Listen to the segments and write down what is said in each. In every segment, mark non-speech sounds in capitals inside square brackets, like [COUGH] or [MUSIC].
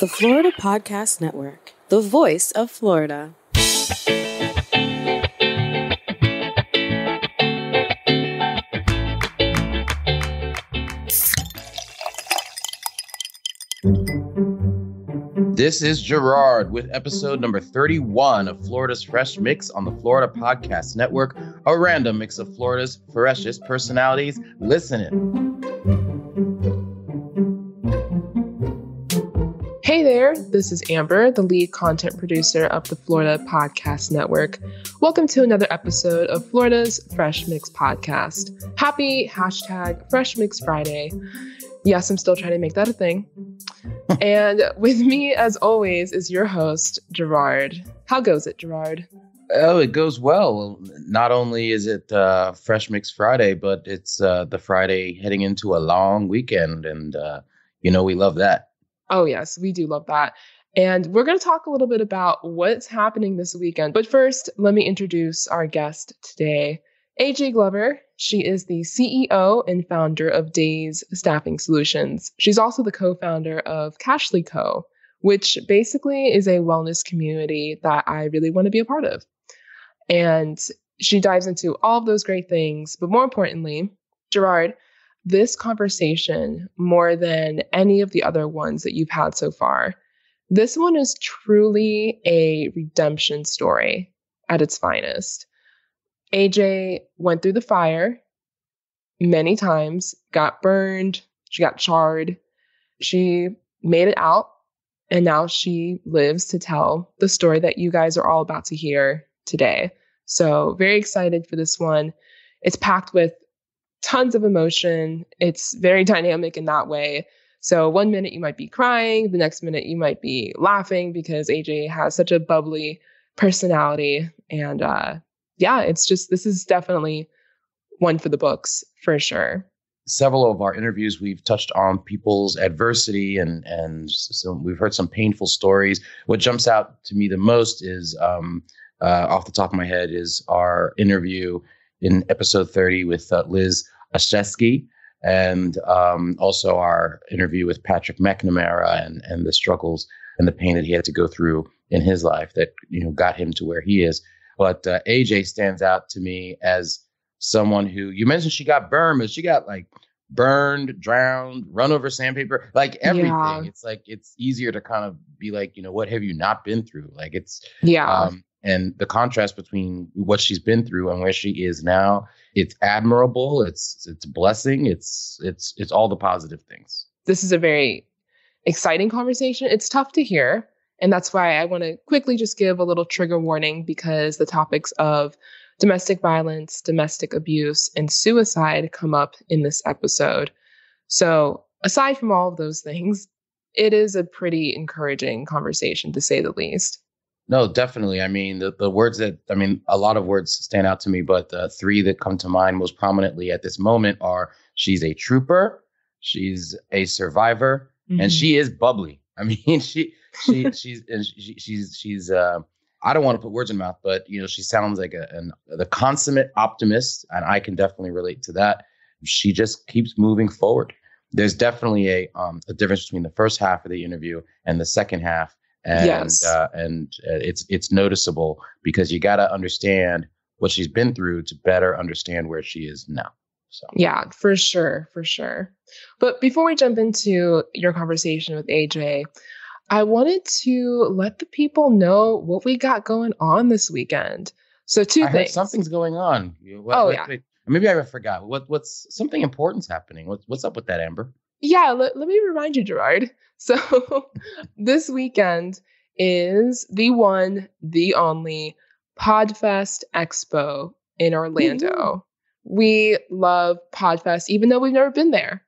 The Florida Podcast Network, the voice of Florida. This is Gerard with episode number 31 of Florida's Fresh Mix on the Florida Podcast Network, a random mix of Florida's freshest personalities. Listening. Hey there, this is Amber, the lead content producer of the Florida Podcast Network. Welcome to another episode of Florida's Fresh Mix Podcast. Happy hashtag Fresh Mix Friday. Yes, I'm still trying to make that a thing. [LAUGHS] and with me, as always, is your host, Gerard. How goes it, Gerard? Oh, it goes well. Not only is it uh, Fresh Mix Friday, but it's uh, the Friday heading into a long weekend. And, uh, you know, we love that. Oh, yes, we do love that. And we're going to talk a little bit about what's happening this weekend. But first, let me introduce our guest today, AJ Glover. She is the CEO and founder of Daze Staffing Solutions. She's also the co founder of Casheley Co., which basically is a wellness community that I really want to be a part of. And she dives into all of those great things. But more importantly, Gerard, this conversation, more than any of the other ones that you've had so far, this one is truly a redemption story at its finest. AJ went through the fire many times, got burned, she got charred. She made it out, and now she lives to tell the story that you guys are all about to hear today. So, very excited for this one. It's packed with tons of emotion. It's very dynamic in that way. So one minute you might be crying, the next minute you might be laughing because AJ has such a bubbly personality. And uh, yeah, it's just this is definitely one for the books for sure. Several of our interviews, we've touched on people's adversity and and so we've heard some painful stories. What jumps out to me the most is, um, uh, off the top of my head, is our interview in episode 30 with uh, Liz Ashesky, and um, also our interview with Patrick McNamara and, and the struggles and the pain that he had to go through in his life that you know got him to where he is. But uh, AJ stands out to me as someone who you mentioned she got burned, but she got like burned, drowned, run over sandpaper, like everything. Yeah. It's like it's easier to kind of be like, you know, what have you not been through? Like it's yeah. Um, and the contrast between what she's been through and where she is now it's admirable it's it's a blessing it's it's it's all the positive things. This is a very exciting conversation. It's tough to hear and that's why i want to quickly just give a little trigger warning because the topics of domestic violence domestic abuse and suicide come up in this episode. So aside from all of those things it is a pretty encouraging conversation to say the least no, definitely. I mean, the, the words that, I mean, a lot of words stand out to me, but the three that come to mind most prominently at this moment are she's a trooper, she's a survivor, mm-hmm. and she is bubbly. I [LAUGHS] mean, she, she, she's, and she, she's, she's, uh, I don't want to put words in mouth, but you know, she sounds like a, an, the consummate optimist, and I can definitely relate to that. She just keeps moving forward. There's definitely a um, a difference between the first half of the interview and the second half and yes. uh, and uh, it's it's noticeable because you got to understand what she's been through to better understand where she is now. So yeah, for sure, for sure. But before we jump into your conversation with AJ, I wanted to let the people know what we got going on this weekend. So two I things. something's going on. What, oh wait, yeah. Maybe I forgot. What what's something important's happening? What's what's up with that, Amber? Yeah, let, let me remind you, Gerard. [LAUGHS] So this weekend is the one, the only Podfest Expo in Orlando. Mm-hmm. We love Podfest, even though we've never been there.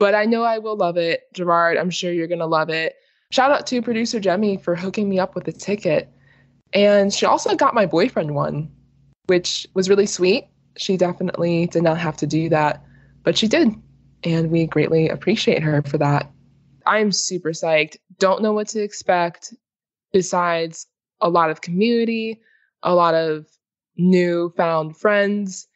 But I know I will love it. Gerard, I'm sure you're going to love it. Shout out to producer Jaime for hooking me up with a ticket. And she also got my boyfriend one, which was really sweet. She definitely did not have to do that, but she did. And we greatly appreciate her for that. I'm super psyched. Don't know what to expect besides a lot of community, a lot of new found friends,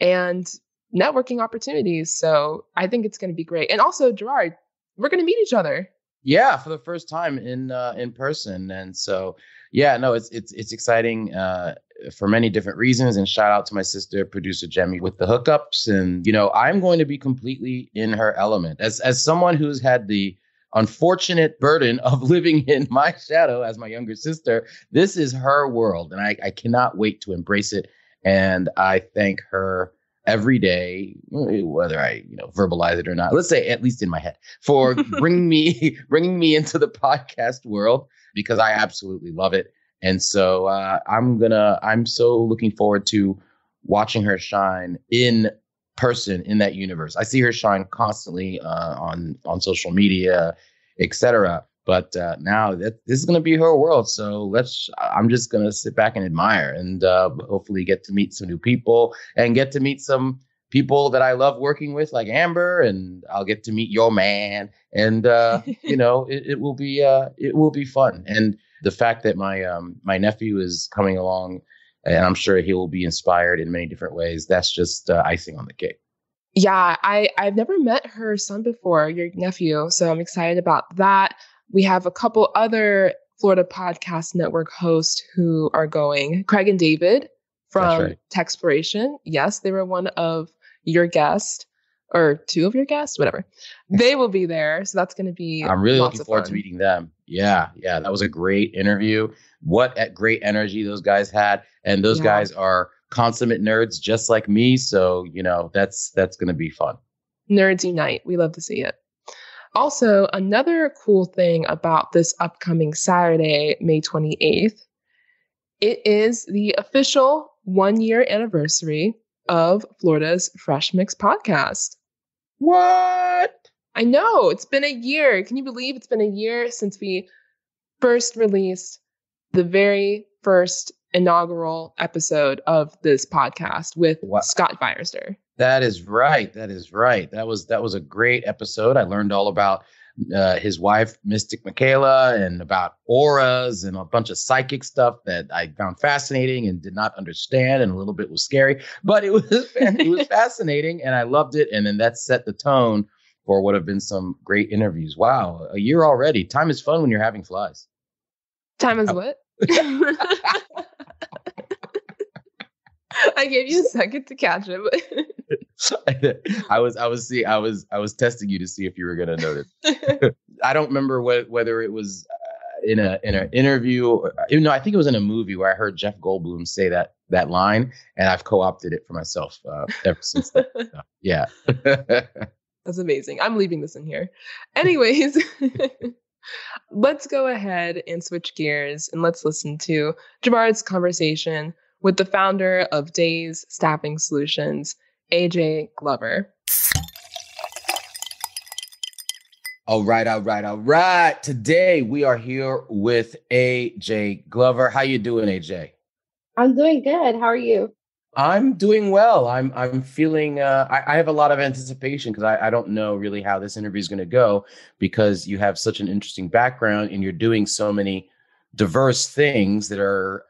and networking opportunities. So I think it's going to be great. And also, Gerard, we're going to meet each other. Yeah, for the first time in uh, in person, and so yeah, no, it's it's it's exciting uh, for many different reasons. And shout out to my sister, producer Jaime, with the hookups. And you know, I'm going to be completely in her element as as someone who's had the unfortunate burden of [LAUGHS] living in my shadow as my younger sister. This is her world, and I, I cannot wait to embrace it. And I thank her every day, whether I you know verbalize it or not. Let's say at least in my head for [LAUGHS] bringing me [LAUGHS] bringing me into the podcast world because I absolutely love it. And so uh, I'm gonna I'm so looking forward to watching her shine in person in that universe. I see her shine constantly uh, on on social media, etc. But uh, now that this is going to be her world, so let's. I'm just going to sit back and admire, and uh, hopefully get to meet some new people and get to meet some people that I love working with, like Amber, and I'll get to meet your man, and uh, [LAUGHS] you know, it, it will be uh, it will be fun. And the fact that my um, my nephew is coming along, and I'm sure he will be inspired in many different ways. That's just uh, icing on the cake. Yeah, I I've never met her son before, your nephew, so I'm excited about that. We have a couple other Florida Podcast Network hosts who are going. Craig and David from right. Techspiration. Yes, they were one of your guests or two of your guests, whatever. They will be there. So that's going to be. I'm really looking forward to meeting them. Yeah. Yeah. That was a great interview. What great energy those guys had. And those yeah. guys are consummate nerds just like me. So, you know, that's, that's going to be fun. Nerds unite. We love to see it. Also, another cool thing about this upcoming Saturday, May 28th, it is the official one year anniversary of Florida's Fresh Mix podcast. What? I know, it's been a year. Can you believe it's been a year since we first released the very first inaugural episode of this podcast with wow. Scott Firester? That is right. That is right. That was that was a great episode. I learned all about uh, his wife, Mystic Michaela, and about auras and a bunch of psychic stuff that I found fascinating and did not understand, and a little bit was scary, but it was it was [LAUGHS] fascinating, and I loved it. And then that set the tone for what have been some great interviews. Wow, a year already. Time is fun when you're having flies. Time is what? [LAUGHS] I gave you a second to catch it. But... [LAUGHS] I was I was see I was I was testing you to see if you were going to notice. [LAUGHS] I don't remember what, whether it was uh, in a in an interview. Or, you know, I think it was in a movie where I heard Jeff Goldblum say that that line, and I've co-opted it for myself uh, ever since. Then. yeah, that's amazing. I'm leaving this in here. Anyways. [LAUGHS] let's go ahead and switch gears and let's listen to Gerard's conversation with the founder of Daze Staffing Solutions, AJ Glover. All right, all right, all right. Today we are here with AJ Glover. How you doing, AJ? I'm doing good. How are you? I'm doing well. I'm I'm feeling. Uh, I, I have a lot of anticipation because I, I don't know really how this interview is going to go because you have such an interesting background and you're doing so many diverse things that are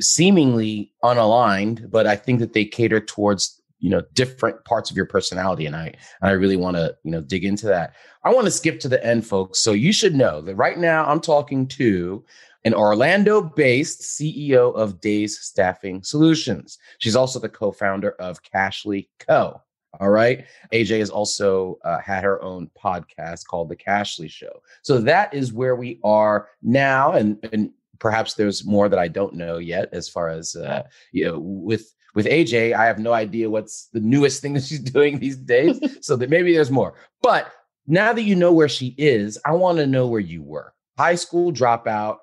seemingly unaligned, but I think that they cater towards you know different parts of your personality, and I and I really want to you know dig into that. I want to skip to the end, folks. So you should know that right now I'm talking to an Orlando-based CEO of Daze Staffing Solutions. She's also the co-founder of Casheley Co. All right. AJ has also uh, had her own podcast called The Casheley Show. So that is where we are now. And, and perhaps there's more that I don't know yet as far as uh, you know with with AJ I have no idea what's the newest thing that she's [LAUGHS] doing these days [LAUGHS] so that maybe there's more but now that you know where she is I want to know where you were high school dropout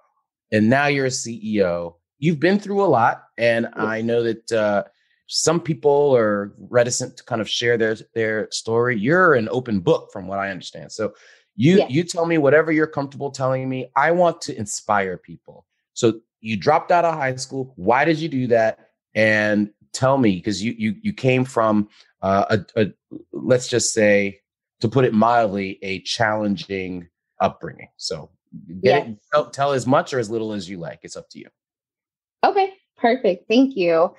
and now you're a CEO you've been through a lot and I know that uh, some people are reticent to kind of share their their story you're an open book from what I understand so you yes. you tell me whatever you're comfortable telling me. I want to inspire people. So you dropped out of high school. Why did you do that? And tell me because you you you came from uh, a, a let's just say to put it mildly a challenging upbringing. So get yes. it, tell, tell as much or as little as you like. It's up to you. Okay, perfect. Thank you.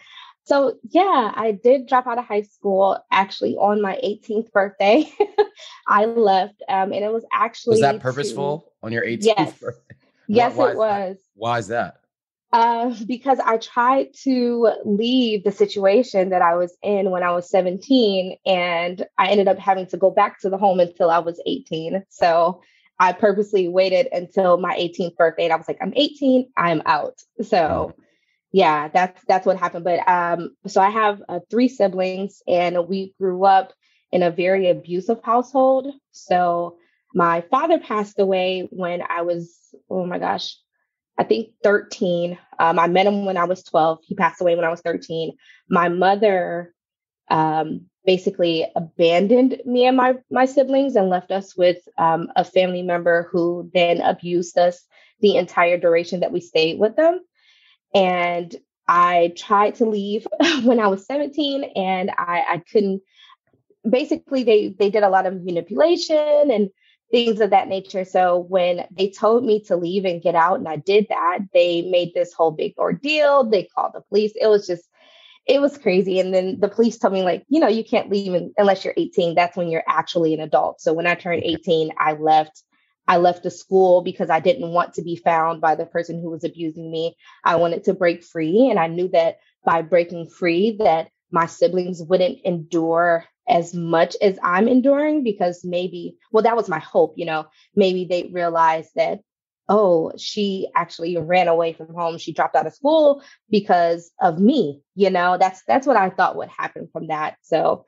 So, yeah, I did drop out of high school actually on my 18th birthday. [LAUGHS] I left, um, and it was actually. Was that purposeful to, on your 18th yes. [LAUGHS] birthday? Yes, why, why it was. That? Why is that? Uh, because I tried to leave the situation that I was in when I was 17, and I ended up having to go back to the home until I was 18. So I purposely waited until my 18th birthday, and I was like, "I'm 18, I'm out." So, yeah, that's that's what happened. But um, so I have uh, three siblings, and we grew up in a very abusive household. So my father passed away when I was, oh my gosh, I think 13. Um, I met him when I was 12. He passed away when I was 13. My mother um, basically abandoned me and my my siblings and left us with um, a family member who then abused us the entire duration that we stayed with them. And I tried to leave [LAUGHS] when I was 17, and I, I couldn't. Basically, they they did a lot of manipulation and things of that nature. So when they told me to leave and get out, and I did that, they made this whole big ordeal. They called the police. It was just, it was crazy. And then the police told me, like, you know, you can't leave in, unless you're 18. That's when you're actually an adult. So when I turned 18, I left. I left the school because I didn't want to be found by the person who was abusing me. I wanted to break free. And I knew that by breaking free, that my siblings wouldn't endure as much as I'm enduring because maybe, well, that was my hope, you know, maybe they realized that, oh, she actually ran away from home. She dropped out of school because of me, you know, that's that's what I thought would happen from that. So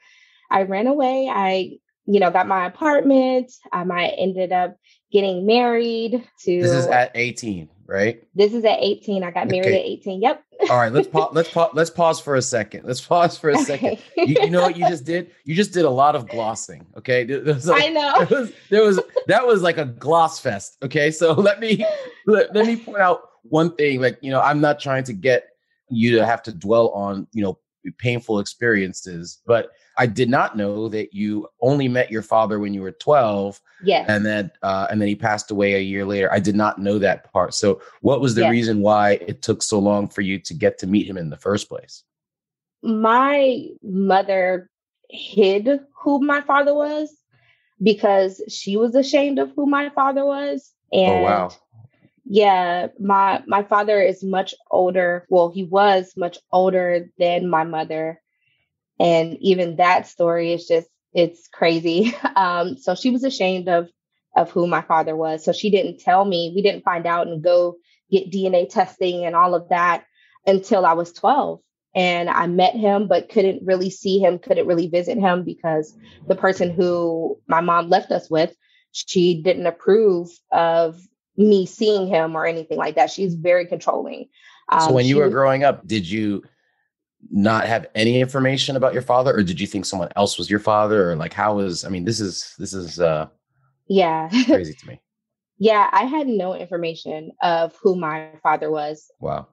I ran away. I, you know, got my apartment. Um, I ended up getting married to This is at 18 right? This is at 18. I got married okay. at 18. Yep. All right, let's pause. Let's pause. Let's pause for a second. Let's pause for a second. you, you, know what you just did? You just did a lot of glossing. Okay, like, I know. [LAUGHS] There was, there was that was like a gloss fest. Okay, so [LAUGHS] let me let, let me point out one thing. Like you know, I'm not trying to get you to have to dwell on you know painful experiences, but I did not know that you only met your father when you were 12. Yes. And then uh, and then he passed away a year later. I did not know that part. So what was the yes. reason why it took so long for you to get to meet him in the first place? My mother hid who my father was because she was ashamed of who my father was. And oh wow. Yeah, my my father is much older. Well, he was much older than my mother and even that story is just it's crazy. [LAUGHS] Um, so she was ashamed of of who my father was. So she didn't tell me. We didn't find out and go get dna testing and all of that until i was 12 and i met him but couldn't really see him couldn't really visit him because the person who my mom left us with she didn't approve of me seeing him or anything like that. She's very controlling. Um, so when you were growing up did you not have any information about your father or did you think someone else was your father or like how was i mean this is this is uh yeah. [LAUGHS] crazy to me. Yeah i had no information of who my father was. Wow.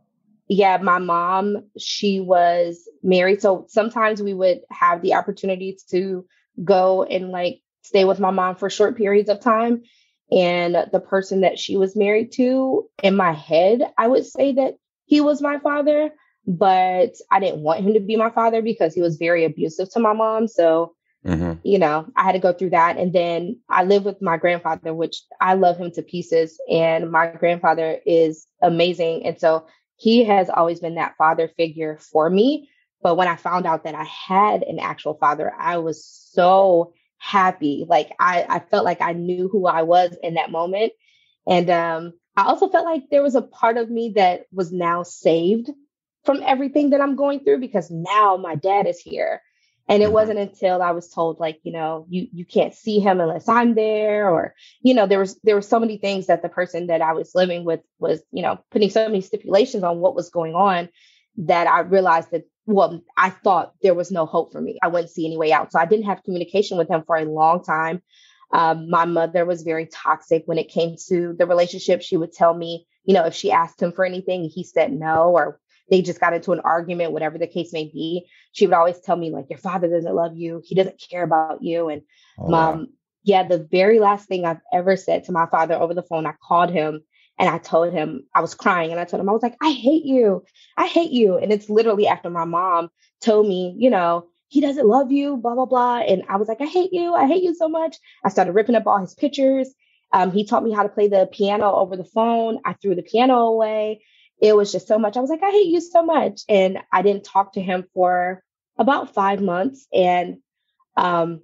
Yeah my mom she was married so sometimes we would have the opportunity to go and like stay with my mom for short periods of time and the person that she was married to in my head i would say that he was my father but I didn't want him to be my father because he was very abusive to my mom. So, mm-hmm. you know, I had to go through that. And then I live with my grandfather, which I love him to pieces. And my grandfather is amazing. And so he has always been that father figure for me. But when I found out that I had an actual father, I was so happy. Like I, I felt like I knew who I was in that moment. And um, I also felt like there was a part of me that was now saved from everything that I'm going through because now my dad is here. And it mm-hmm. wasn't until I was told, like, you know, you you can't see him unless I'm there, or you know, there was there were so many things that the person that I was living with was, you know, putting so many stipulations on what was going on that I realized that well, I thought there was no hope for me. I wouldn't see any way out. So I didn't have communication with him for a long time. Um, my mother was very toxic when it came to the relationship. She would tell me, you know, if she asked him for anything, he said no, or they just got into an argument, whatever the case may be, she would always tell me, like, your father doesn't love you. He doesn't care about you. And oh, mom, wow. yeah, the very last thing I've ever said to my father over the phone, I called him And I told him, I was crying and I told him, I was like, I hate you. I hate you. And it's literally after my mom told me, you know, he doesn't love you, blah, blah, blah. And I was like, I hate you. I hate you so much. I started ripping up all his pictures. Um, he taught me how to play the piano over the phone. I threw the piano away. It was just so much. I was like, I hate you so much. And I didn't talk to him for about five months. And um,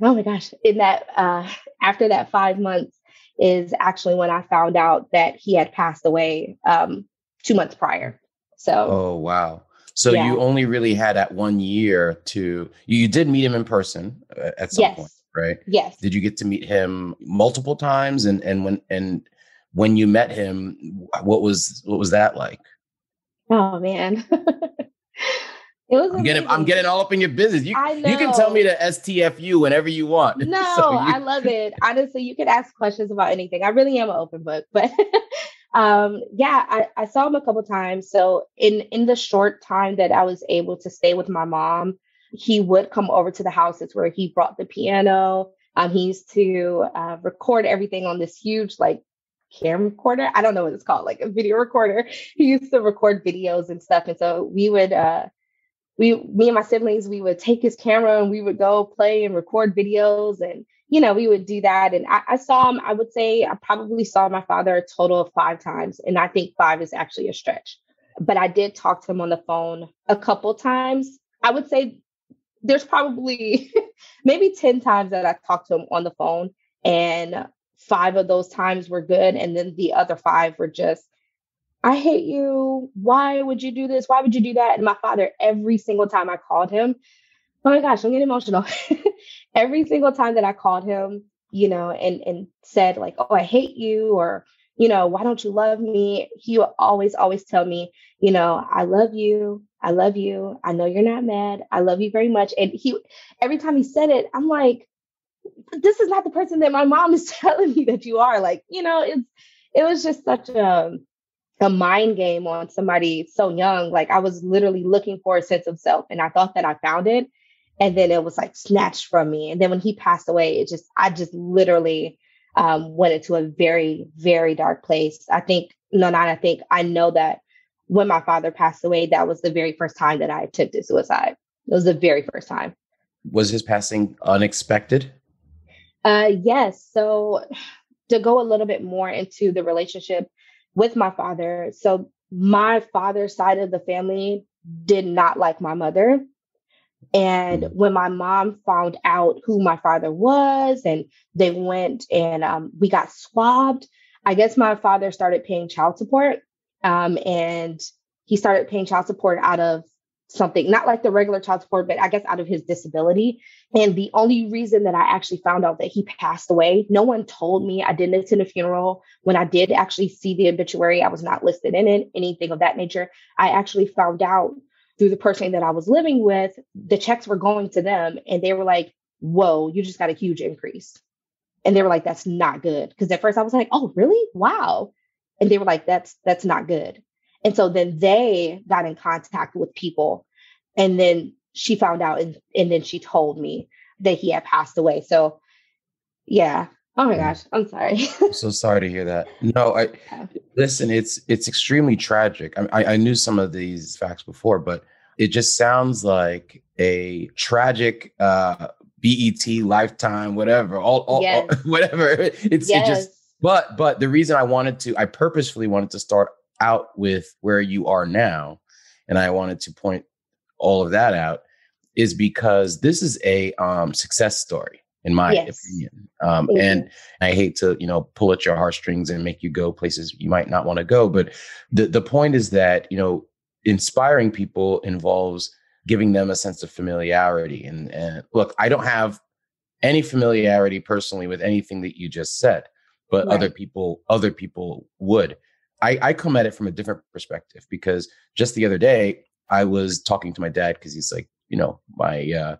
oh my gosh, in that uh, after that five months is actually when I found out that he had passed away um, two months prior. So oh wow. So yeah. you only really had that one year to you did meet him in person uh, at some yes. point, right? Yes. Did you get to meet him multiple times and and when and when you met him what was what was that like? Oh man. [LAUGHS] It was I'm getting I'm getting all up in your business. You you can tell me to STFU whenever you want. [LAUGHS] No, so you... I love it. Honestly, you can ask questions about anything. I really am an open book. [LAUGHS] But um yeah, I, I saw him a couple times. So in in the short time that I was able to stay with my mom, he would come over to the house it's where he brought the piano. Um, he used to uh, record everything on this huge like camcorder. I don't know what it's called, like a video recorder. He used to record videos and stuff. And so we would uh we me and my siblings we would take his camera and we would go play and record videos and you know we would do that and I, I, saw him i would say i probably saw my father a total of five times and i think five is actually a stretch but i did talk to him on the phone a couple times i would say there's probably [LAUGHS] maybe 10 times that i talked to him on the phone and five of those times were good and then the other five were just I hate you. Why would you do this? Why would you do that? And my father, every single time I called him, oh my gosh, I'm getting emotional. [LAUGHS] every single time that I called him, you know, and and said like, oh, I hate you, or you know, why don't you love me? He would always, always tell me, you know, I love you. I love you. I know you're not mad. I love you very much. And he, every time he said it, I'm like, this is not the person that my mom is [LAUGHS] telling me that you are. Like, you know, it's, it was just such a, a mind game on somebody so young. Like I was literally looking for a sense of self and I thought that I found it. And then it was like snatched from me. And then when he passed away, it just, I just literally um, went into a very, very dark place. I think, no, not I think, I know that when my father passed away, that was the very first time that I attempted suicide. It was the very first time. Was his passing unexpected? Uh, yes. So to go a little bit more into the relationship with my father. So my father's side of the family did not like my mother. And mm. when my mom found out who my father was, and they went and um, we got swabbed, I guess my father started paying child support. Um, and he started paying child support out of something, not like the regular child support, but I guess out of his disability. And the only reason that I actually found out that he passed away, no one told me. I didn't attend a funeral. When I did actually see the obituary, I was not listed in it, anything of that nature. I actually found out through the person that I was living with, the checks were going to them and they were like, whoa, you just got a huge increase. And they were like, that's not good. Because at first I was like, oh, really? Wow. And they were like, that's that's not good. And so then they got in contact with people. And then she found out and, and then she told me that he had passed away. So yeah. Oh my gosh, I'm sorry. I'm so sorry to hear that. No, I [LAUGHS] listen. It's it's extremely tragic. I, I knew some of these facts before, but it just sounds like a tragic uh, BET lifetime, whatever, all, all, yes. all [LAUGHS] whatever. It's yes. it just. But but the reason I wanted to, I purposefully wanted to start out with where you are now, and I wanted to point all of that out, is because this is a um, success story in my yes. opinion. Um, and I hate to, you know, pull at your heartstrings and make you go places you might not want to go. But the, the point is that, you know, inspiring people involves giving them a sense of familiarity. And, and look, I don't have any familiarity personally with anything that you just said, but right. other people, other people would. I, I come at it from a different perspective because just the other day I was talking to my dad because he's like, you know, my uh,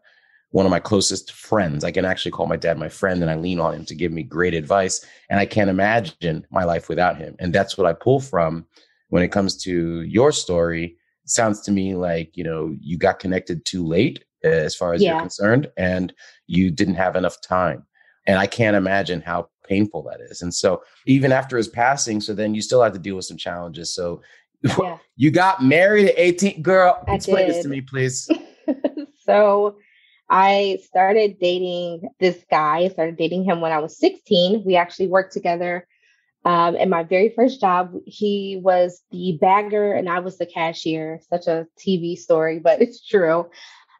one of my closest friends. I can actually call my dad my friend, and I lean on him to give me great advice. And I can't imagine my life without him. And that's what I pull from when it comes to your story. It sounds to me like you know you got connected too late as far as yeah. you're concerned, and you didn't have enough time. And I can't imagine how painful that is. And so even after his passing, so then you still have to deal with some challenges. So [LAUGHS] yeah. you got married at 18. Girl, I explain did. this to me, please. [LAUGHS] so I started dating this guy. I started dating him when I was 16. We actually worked together. Um, in my very first job, he was the bagger and I was the cashier. Such a TV story, but it's true.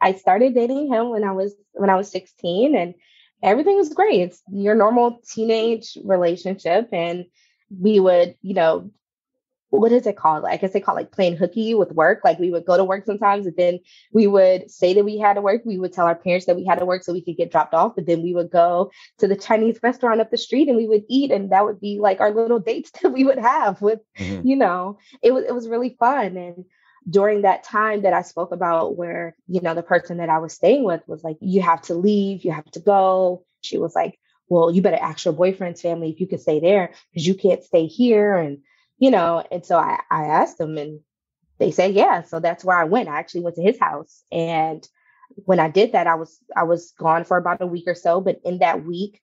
I started dating him when I was when I was 16 and everything was great. It's your normal teenage relationship and we would, you know, what is it called? I guess they call it like playing hooky with work. Like we would go to work sometimes and then we would say that we had to work. We would tell our parents that we had to work so we could get dropped off. But then we would go to the Chinese restaurant up the street and we would eat. And that would be like our little dates [LAUGHS] that we would have with, mm-hmm. you know, it was it was really fun. And during that time that I spoke about where, you know, the person that I was staying with was like, you have to leave, you have to go. She was like, well, you better ask your boyfriend's family if you can stay there because you can't stay here. And you know, and so I, I asked them and they said, yeah. So that's where I went. I actually went to his house. And when I did that, I was I was gone for about a week or so. But in that week,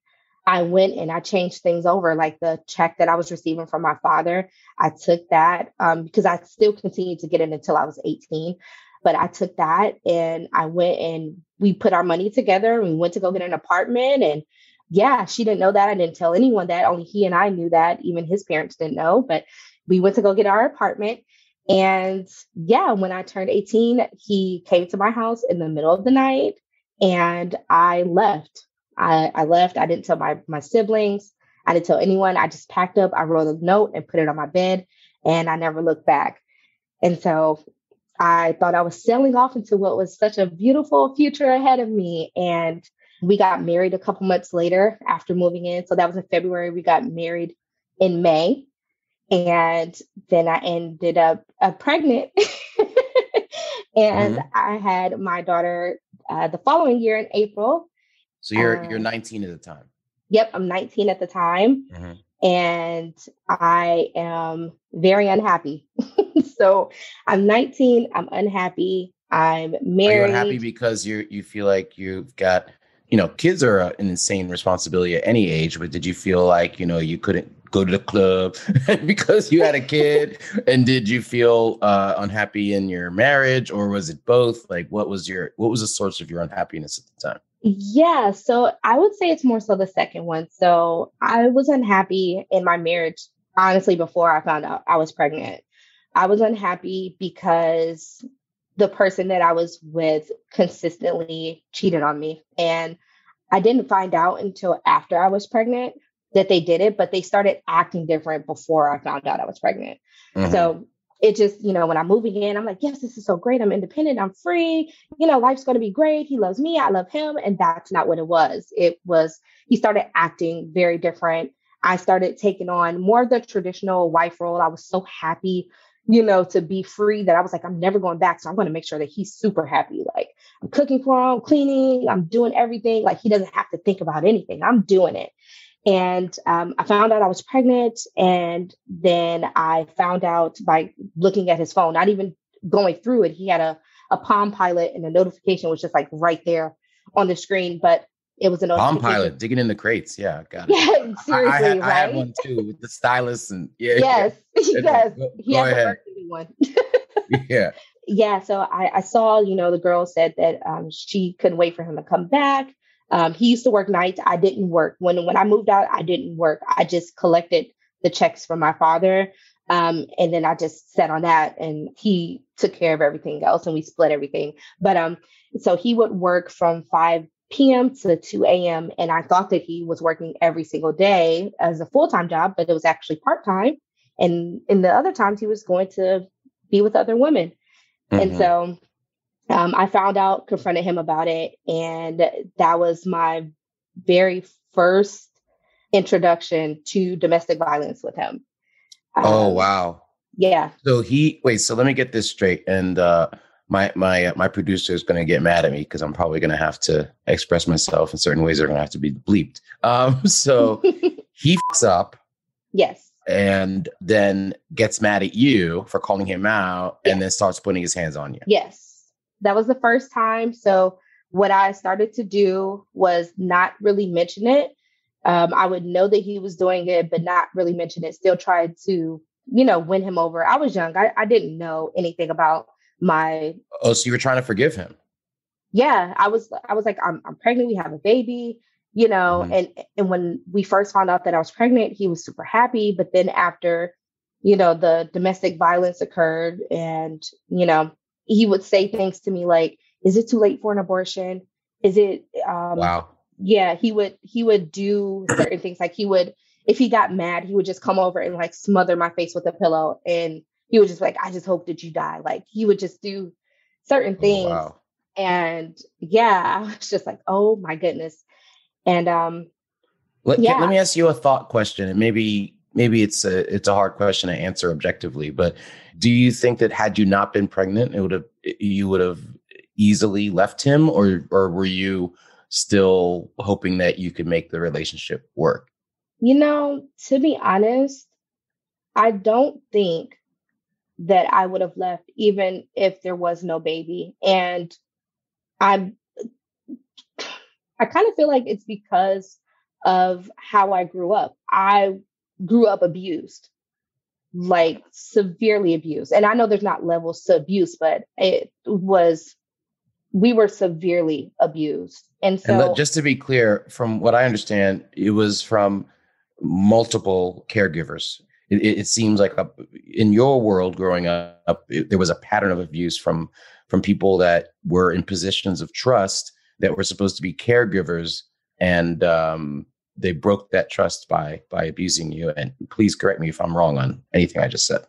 I went and I changed things over. Like the check that I was receiving from my father, I took that um, because I still continued to get it until I was 18. But I took that and I went and we put our money together. And we went to go get an apartment and yeah, she didn't know that. I didn't tell anyone that. Only he and I knew that. Even his parents didn't know. But we went to go get our apartment. And yeah, when I turned 18, he came to my house in the middle of the night and I left. I, I left. I didn't tell my, my siblings. I didn't tell anyone. I just packed up. I wrote a note and put it on my bed and I never looked back. And so I thought I was sailing off into what was such a beautiful future ahead of me. And we got married a couple months later after moving in. So that was in February. We got married in May. And then I ended up uh, pregnant. [LAUGHS] and mm-hmm. I had my daughter uh, the following year in April. So you're um, you're 19 at the time. Yep, I'm 19 at the time. Mm-hmm. And I am very unhappy. [LAUGHS] so I'm 19, I'm unhappy. I'm married. Unhappy because you you feel like you've got you know, kids are an insane responsibility at any age, but did you feel like, you know, you couldn't go to the club [LAUGHS] because you had a kid? [LAUGHS] and did you feel uh, unhappy in your marriage or was it both? Like what was your what was the source of your unhappiness at the time? Yeah, so I would say it's more so the second one. So I was unhappy in my marriage, honestly, before I found out I was pregnant. I was unhappy because the person that I was with consistently cheated on me. And I didn't find out until after I was pregnant that they did it, but they started acting different before I found out I was pregnant. Mm-hmm. So it just, you know, when I'm moving in, I'm like, yes, this is so great. I'm independent. I'm free. You know, life's going to be great. He loves me. I love him. And that's not what it was. It was, he started acting very different. I started taking on more of the traditional wife role. I was so happy you know, to be free that I was like, I'm never going back. So I'm going to make sure that he's super happy. Like I'm cooking for him, cleaning, I'm doing everything. Like he doesn't have to think about anything. I'm doing it. And um, I found out I was pregnant. And then I found out by looking at his phone, not even going through it, he had a, a Palm Pilot and the notification was just like right there on the screen. But it was an Palm Pilot digging in the crates. Yeah, got it. Yeah, seriously, I, I, had, right? I had one too with the stylus and yeah. Yes, [LAUGHS] yes. Go, he go ahead. one. [LAUGHS] yeah. [LAUGHS] Yeah. So I, I, saw, you know, the girl said that um, she couldn't wait for him to come back. Um, he used to work nights. I didn't work when when I moved out. I didn't work. I just collected the checks from my father, um, and then I just sat on that, and he took care of everything else, and we split everything. But um, so he would work from five p.m. to 2 a.m. And I thought that he was working every single day as a full time job, but it was actually part time. And in the other times, he was going to be with other women. Mm-hmm. And so um, I found out, confronted him about it. And that was my very first introduction to domestic violence with him. Oh, um, oh, wow. Yeah. So he, wait, so let me get this straight. And, uh, my my uh, my producer is going to get mad at me because I'm probably going to have to express myself in certain ways that are going to have to be bleeped. [LAUGHS] Um, so [LAUGHS] he fucks up. Yes. And then gets mad at you for calling him out, yes. and then starts putting his hands on you. Yes, that was the first time. So what I started to do was not really mention it Um, I would know that he was doing it, but not really mention it. Still tried to, you know, win him over. I was young. I, I didn't know anything about my. Oh, so you were trying to forgive him? Yeah, I was. I was like, I'm, I'm pregnant. We have a baby. You know, mm-hmm. and and when we first found out that I was pregnant, he was super happy. But then after, you know, the domestic violence occurred, and you know, he would say things to me like, "Is it too late for an abortion? Is it?" Um, wow yeah, he would he would do certain things like he would if he got mad, he would just come over and like smother my face with a pillow and he would just like, I just hope that you die. Like he would just do certain oh, things. Oh, wow. And yeah, [LAUGHS] I was just like, oh my goodness. And um let, yeah. let me ask you a thought question. And maybe maybe it's a it's a hard question to answer objectively, but do you think that had you not been pregnant, it would have you would have easily left him or or were you still hoping that you could make the relationship work? You know, to be honest, I don't think that I would have left even if there was no baby. And I I kind of feel like it's because of how I grew up. I grew up abused, like severely abused. And I know there's not levels to abuse, but it was we were severely abused. And so, and just to be clear, from what I understand, it was from multiple caregivers. It, it seems like a, in your world growing up, it, there was a pattern of abuse from from people that were in positions of trust that were supposed to be caregivers, and um, they broke that trust by by abusing you. And please correct me if I'm wrong on anything I just said.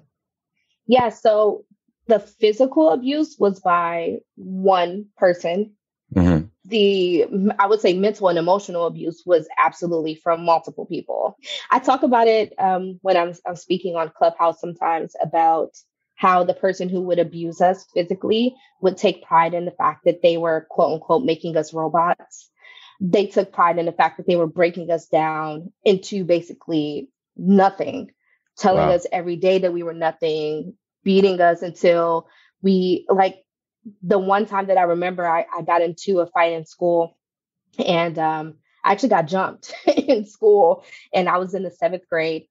Yeah. So the physical abuse was by one person. Mm-hmm. The, I would say, mental and emotional abuse was absolutely from multiple people. I talk about it um, when I'm, I'm speaking on Clubhouse sometimes about how the person who would abuse us physically would take pride in the fact that they were, quote unquote, making us robots. They took pride in the fact that they were breaking us down into basically nothing, telling wow. us every day that we were nothing, beating us until we like the one time that I remember I, I got into a fight in school and um, I actually got jumped [LAUGHS] in school and I was in the seventh grade.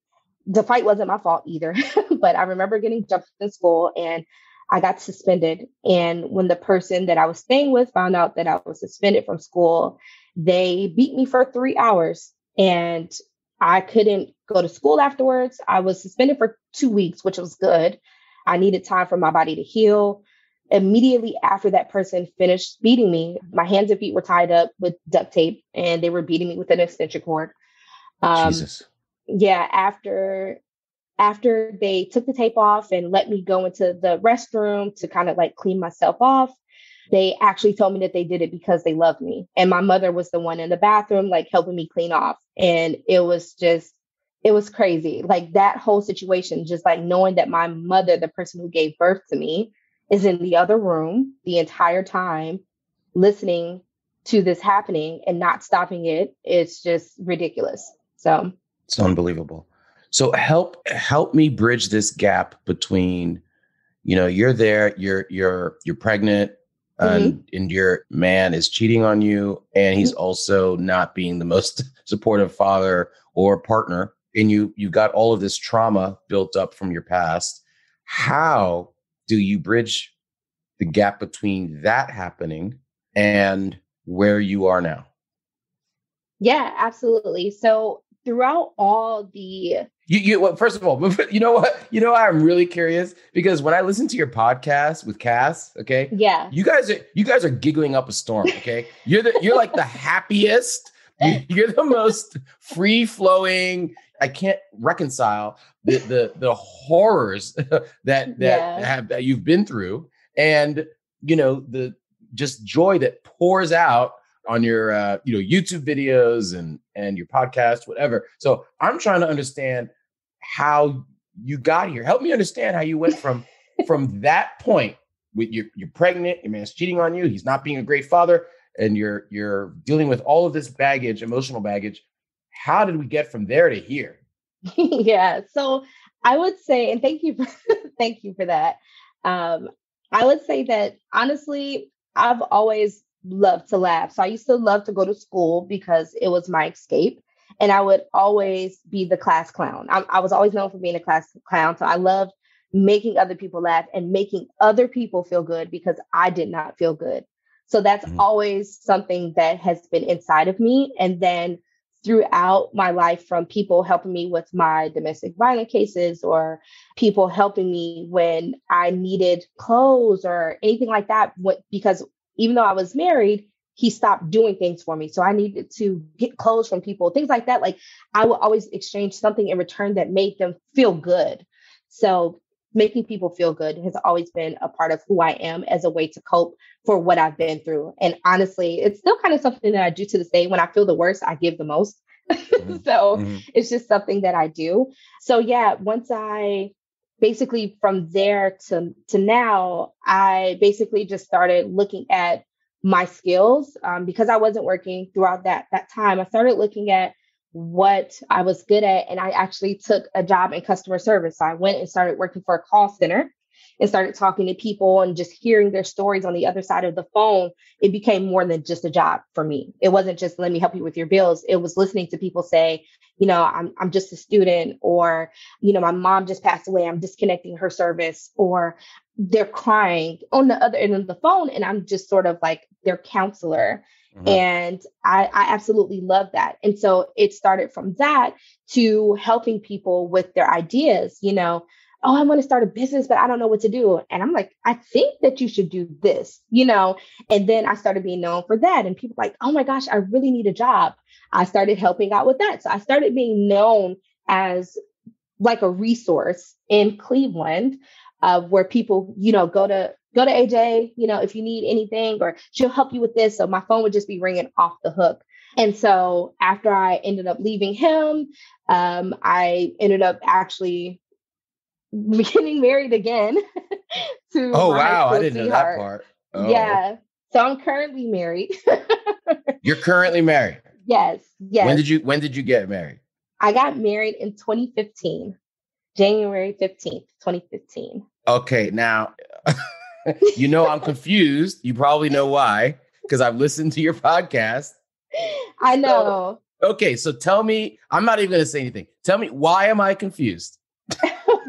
The fight wasn't my fault either, [LAUGHS] but I remember getting jumped in school and I got suspended. And when the person that I was staying with found out that I was suspended from school, they beat me for three hours and I couldn't go to school afterwards. I was suspended for two weeks, which was good. I needed time for my body to heal. Immediately after that person finished beating me, my hands and feet were tied up with duct tape and they were beating me with an extension cord. Um, Jesus. Yeah, after after they took the tape off and let me go into the restroom to kind of like clean myself off, they actually told me that they did it because they loved me. And my mother was the one in the bathroom, like helping me clean off. And it was just it was crazy. Like that whole situation, just like knowing that my mother, the person who gave birth to me, is in the other room the entire time listening to this happening and not stopping it, it's just ridiculous. So it's unbelievable. So help help me bridge this gap between, you know, you're there, you're you're you're pregnant, and mm-hmm. and your man is cheating on you, and he's mm-hmm. also not being the most [LAUGHS] supportive father or partner and you you got all of this trauma built up from your past how do you bridge the gap between that happening and where you are now yeah absolutely so throughout all the you, you well, first of all, [LAUGHS] you know what? You know I'm really curious because when I listen to your podcast with Cass, okay, yeah, you guys are you guys are giggling up a storm, okay. You're the you're like the [LAUGHS] happiest. You're the most free flowing. I can't reconcile the the, the horrors [LAUGHS] that that yeah. have that you've been through, and you know the just joy that pours out on your uh, you know YouTube videos and and your podcast, whatever. So I'm trying to understand how you got here. Help me understand how you went from [LAUGHS] from that point with you you're pregnant, your man's cheating on you, he's not being a great father, and you're you're dealing with all of this baggage, emotional baggage, how did we get from there to here? [LAUGHS] yeah. So I would say, and thank you for [LAUGHS] thank you for that. Um, I would say that honestly, I've always loved to laugh. So I used to love to go to school because it was my escape. and I would always be the class clown. I, I was always known for being a class clown. So I loved making other people laugh and making other people feel good because I did not feel good. So that's mm-hmm. always something that has been inside of me. And then throughout my life, from people helping me with my domestic violence cases or people helping me when I needed clothes or anything like that, what, because even though I was married, he stopped doing things for me. So I needed to get clothes from people, things like that. Like I would always exchange something in return that made them feel good. So making people feel good has always been a part of who I am as a way to cope for what I've been through. And honestly, it's still kind of something that I do to this day. When I feel the worst, I give the most. [LAUGHS] Mm-hmm. so mm-hmm. it's just something that I do. So yeah, once I basically from there to to now, I basically just started looking at my skills um, because I wasn't working throughout that that time. I started looking at what I was good at, and I actually took a job in customer service. So I went and started working for a call center and started talking to people and just hearing their stories on the other side of the phone, it became more than just a job for me. It wasn't just let me help you with your bills. It was listening to people say, you know, I'm I'm just a student or, you know, my mom just passed away, I'm disconnecting her service or they're crying on the other end of the phone and I'm just sort of like their counselor. Mm-hmm. And I, I absolutely love that. And so it started from that to helping people with their ideas, you know, oh, I want to start a business, but I don't know what to do. And I'm like, I think that you should do this, you know? And then I started being known for that. And people like, oh my gosh, I really need a job. I started helping out with that. So I started being known as like a resource in Cleveland uh, where people, you know, go to go to AJ, you know, if you need anything or she'll help you with this. So my phone would just be ringing off the hook. And so after I ended up leaving him, um, I ended up actually [LAUGHS] getting married again [LAUGHS] to oh wow. I didn't sweetheart. know that part. Oh. yeah. So i'm currently married. [LAUGHS] You're currently married? Yes yes. when did you when did you get married? I got married in 2015 january 15th 2015 okay now you know i'm confused. You probably know why because i've listened to your podcast. I know. so, okay so tell me i'm not even going to say anything. Tell me why am i confused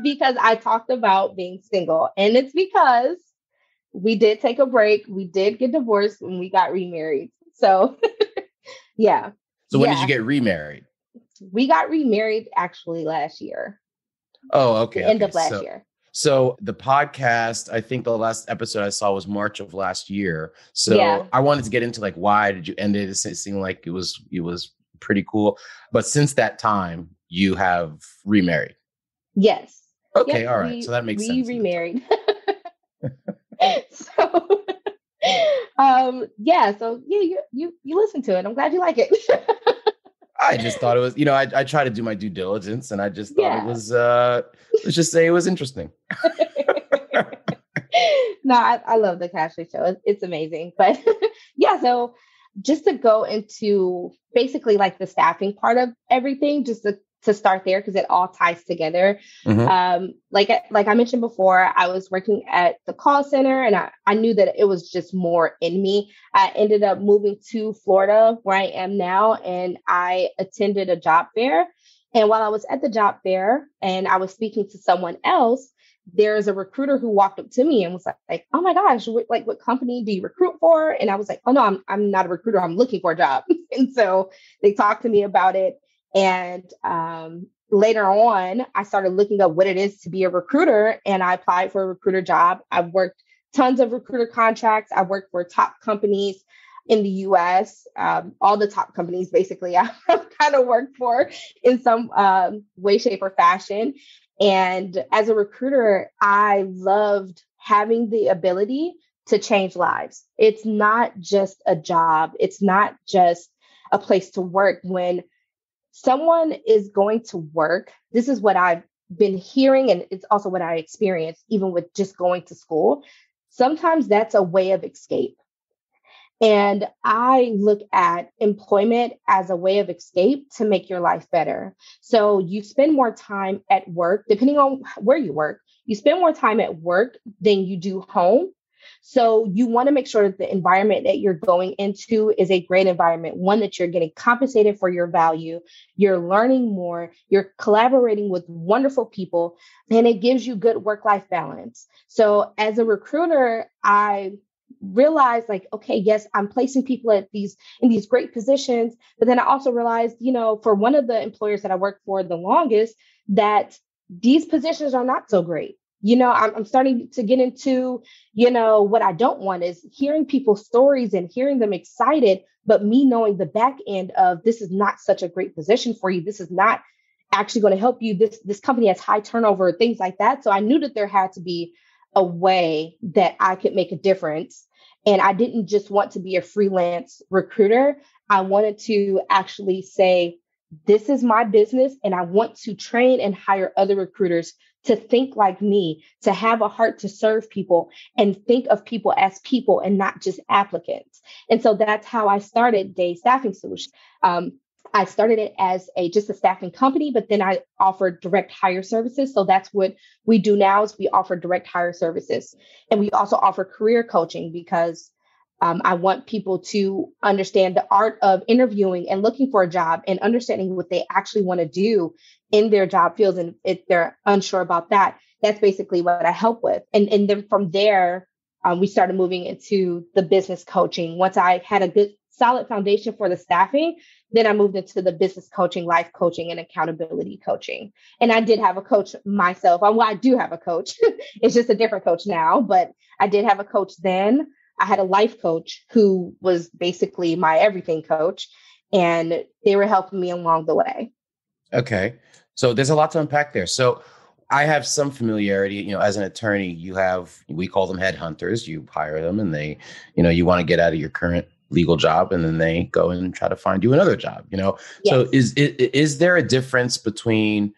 because I talked about being single. And it's because we did take a break. We did get divorced when we got remarried. So, [LAUGHS] yeah. So, when yeah. did you get remarried? We got remarried actually last year. Oh, okay. end of last so, year. So the podcast, I think the last episode I saw was March of last year. So yeah. I wanted to get into like why did you end it? It seemed like it was it was pretty cool. But since that time, you have remarried. Yes. Okay, yep, all right. We, so that makes we sense. We remarried. [LAUGHS] [LAUGHS] so [LAUGHS] um yeah, so yeah, you you you listen to it. I'm glad you like it. I just thought it was, you know, I I try to do my due diligence and I just thought yeah. it was uh let's just say it was interesting. no, I, I love the Casheley show. It's, it's amazing. But yeah, so just to go into basically like the staffing part of everything, just to to start there because it all ties together. Mm-hmm. Um, like like I mentioned before, I was working at the call center and I, I knew that it was just more in me. I ended up moving to Florida where I am now and I attended a job fair. And while I was at the job fair and I was speaking to someone else, there's a recruiter who walked up to me and was like, like "Oh my gosh, what, like what company do you recruit for?" And I was like, "Oh no, I'm I'm not a recruiter. I'm looking for a job." [LAUGHS] and so they talked to me about it, and um, later on, I started looking up what it is to be a recruiter and I applied for a recruiter job. I've worked tons of recruiter contracts. I've worked for top companies in the US, um, all the top companies basically [LAUGHS] I've kind of worked for in some um, way, shape, or fashion. And as a recruiter, I loved having the ability to change lives. It's not just a job, it's not just a place to work when someone is going to work, this is what I've been hearing, and it's also what I experienced, even with just going to school. Sometimes that's a way of escape. And I look at employment as a way of escape to make your life better. So you spend more time at work, depending on where you work, you spend more time at work than you do home. So you want to make sure that the environment that you're going into is a great environment, one that you're getting compensated for your value, you're learning more, you're collaborating with wonderful people, and it gives you good work life balance. So as a recruiter, I realized like okay yes i'm placing people at these in these great positions but then i also realized you know for one of the employers that i worked for the longest that these positions are not so great you know I'm, I'm, starting to get into you know what i don't want is hearing people's stories and hearing them excited but me knowing the back end of this is not such a great position for you. This is not actually going to help you. This this company has high turnover things like that. So i knew that there had to be a way that i could make a difference. And i didn't just want to be a freelance recruiter. I wanted to actually say this is my business and I want to train and hire other recruiters to think like me, to have a heart to serve people and think of people as people and not just applicants. And so that's how I started Daze Staffing Solutions. Um, I started it as a just a staffing company, but then I offered direct hire services. So that's what we do now is we offer direct hire services. And we also offer career coaching because um, I want people to understand the art of interviewing and looking for a job and understanding what they actually want to do in their job fields. And if they're unsure about that, that's basically what I help with. And, and then from there, um, we started moving into the business coaching. Once I had a good solid foundation for the staffing, then I moved into the business coaching, life coaching, and accountability coaching. And I did have a coach myself. Well, I do have a coach. [LAUGHS] it's just a different coach now, but I did have a coach then. I had a life coach who was basically my everything coach, and they were helping me along the way. Okay. So there's a lot to unpack there. So I have some familiarity, you know, as an attorney, you have, we call them headhunters. You hire them and they, you know, you want to get out of your current legal job and then they go and try to find you another job, you know? Yes. So is, is, is there a difference between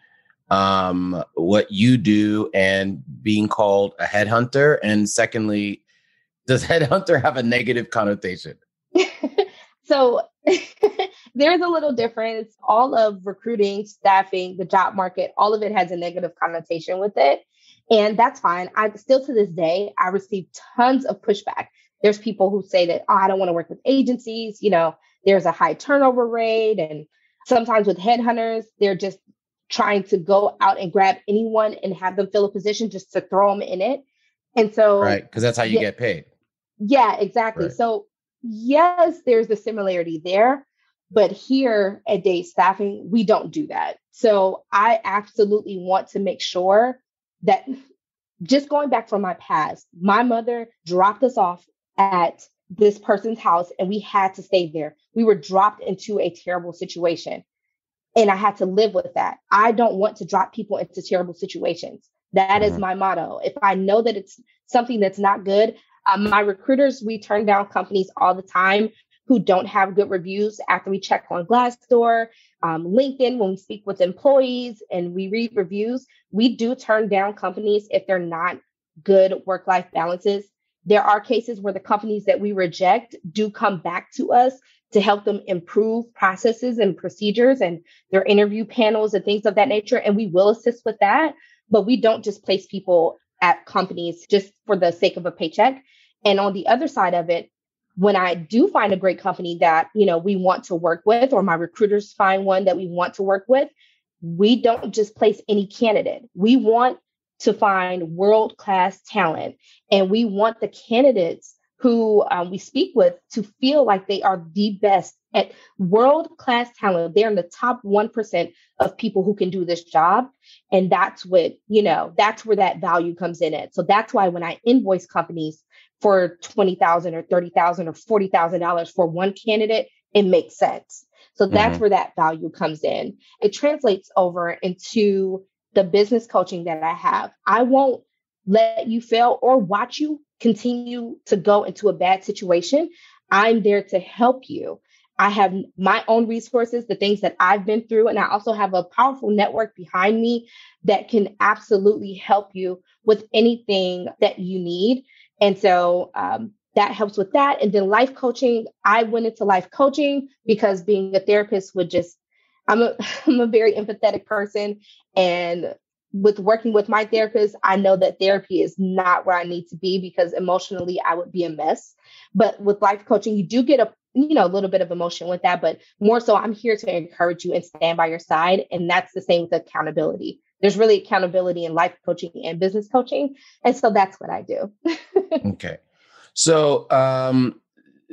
um, what you do and being called a headhunter? And secondly, does [LAUGHS] headhunter have a negative connotation? [LAUGHS] so [LAUGHS] there's a little difference. All of recruiting, staffing, the job market, all of it has a negative connotation with it. And that's fine. I still to this day, I receive tons of pushback. There's people who say that, oh, I don't want to work with agencies. You know, there's a high turnover rate. And sometimes with headhunters, they're just trying to go out and grab anyone and have them fill a position just to throw them in it. And so, right, because that's how you yeah, get paid. Yeah, exactly. Right. So, yes, there's a similarity there, but here at Daze Staffing, we don't do that. So, I absolutely want to make sure that just going back from my past, my mother dropped us off at this person's house and we had to stay there. We were dropped into a terrible situation. And I had to live with that. I don't want to drop people into terrible situations. That mm-hmm. is my motto. If I know that it's something that's not good, um, my recruiters, we turn down companies all the time who don't have good reviews after we check on Glassdoor, um, LinkedIn, when we speak with employees and we read reviews, we do turn down companies if they're not good work life balances. There are cases where the companies that we reject do come back to us to help them improve processes and procedures and their interview panels and things of that nature. And we will assist with that. But we don't just place people at companies just for the sake of a paycheck. And on the other side of it, when I do find a great company that, you know, we want to work with or my recruiters find one that we want to work with, we don't just place any candidate. We want to find world-class talent and we want the candidates who um, we speak with to feel like they are the best at world class talent. They're in the top 1% of people who can do this job. And that's what, you know, that's where that value comes in at. So that's why when I invoice companies, for 20,000 or 30,000 or $40,000 for one candidate, it makes sense. So that's mm-hmm. where that value comes in. It translates over into the business coaching that I have. I won't let you fail or watch you continue to go into a bad situation. I'm there to help you. I have my own resources, the things that I've been through, and I also have a powerful network behind me that can absolutely help you with anything that you need. And so um, that helps with that. And then life coaching, I went into life coaching because being a therapist would just, I'm a, [LAUGHS] I'm a very empathetic person. And with working with my therapist, I know that therapy is not where I need to be because emotionally I would be a mess. But with life coaching, you do get a you know a little bit of emotion with that, but more so I'm here to encourage you and stand by your side. And that's the same with accountability. There's really accountability in life coaching and business coaching. And so that's what I do. [LAUGHS] okay. So um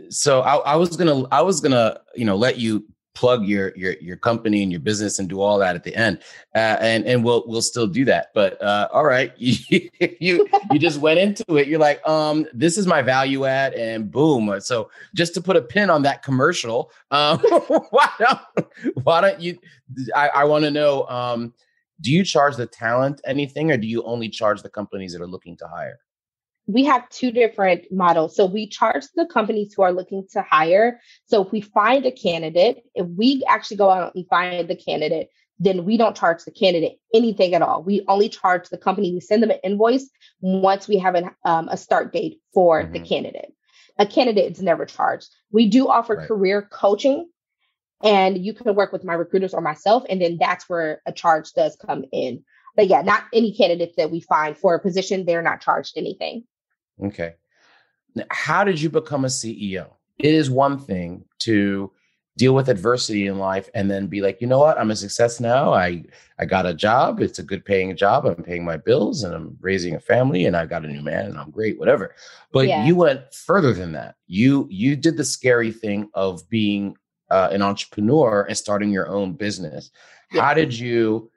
so I, I was gonna I was gonna, you know, let you plug your your your company and your business and do all that at the end uh, and and we'll we'll still do that but uh, all right you [LAUGHS] you you just went into it you're like um this is my value add and boom so just to put a pin on that commercial um [LAUGHS] why don't why don't you i, I want to know um do you charge the talent anything or do you only charge the companies that are looking to hire we have two different models. So we charge the companies who are looking to hire. So if we find a candidate, if we actually go out and find the candidate, then we don't charge the candidate anything at all. We only charge the company. We send them an invoice once we have an, um, a start date for mm-hmm. the candidate. A candidate is never charged. We do offer right. career coaching, and you can work with my recruiters or myself, and then that's where a charge does come in. But yeah, not any candidates that we find for a position, they're not charged anything. Okay. Now, how did you become a CEO? It is one thing to deal with adversity in life and then be like, you know what? I'm a success now. I I got a job. It's a good paying job. I'm paying my bills and I'm raising a family and I got a new man and I'm great, whatever. But yeah. you went further than that. You you did the scary thing of being uh, an entrepreneur and starting your own business. Yeah. How did you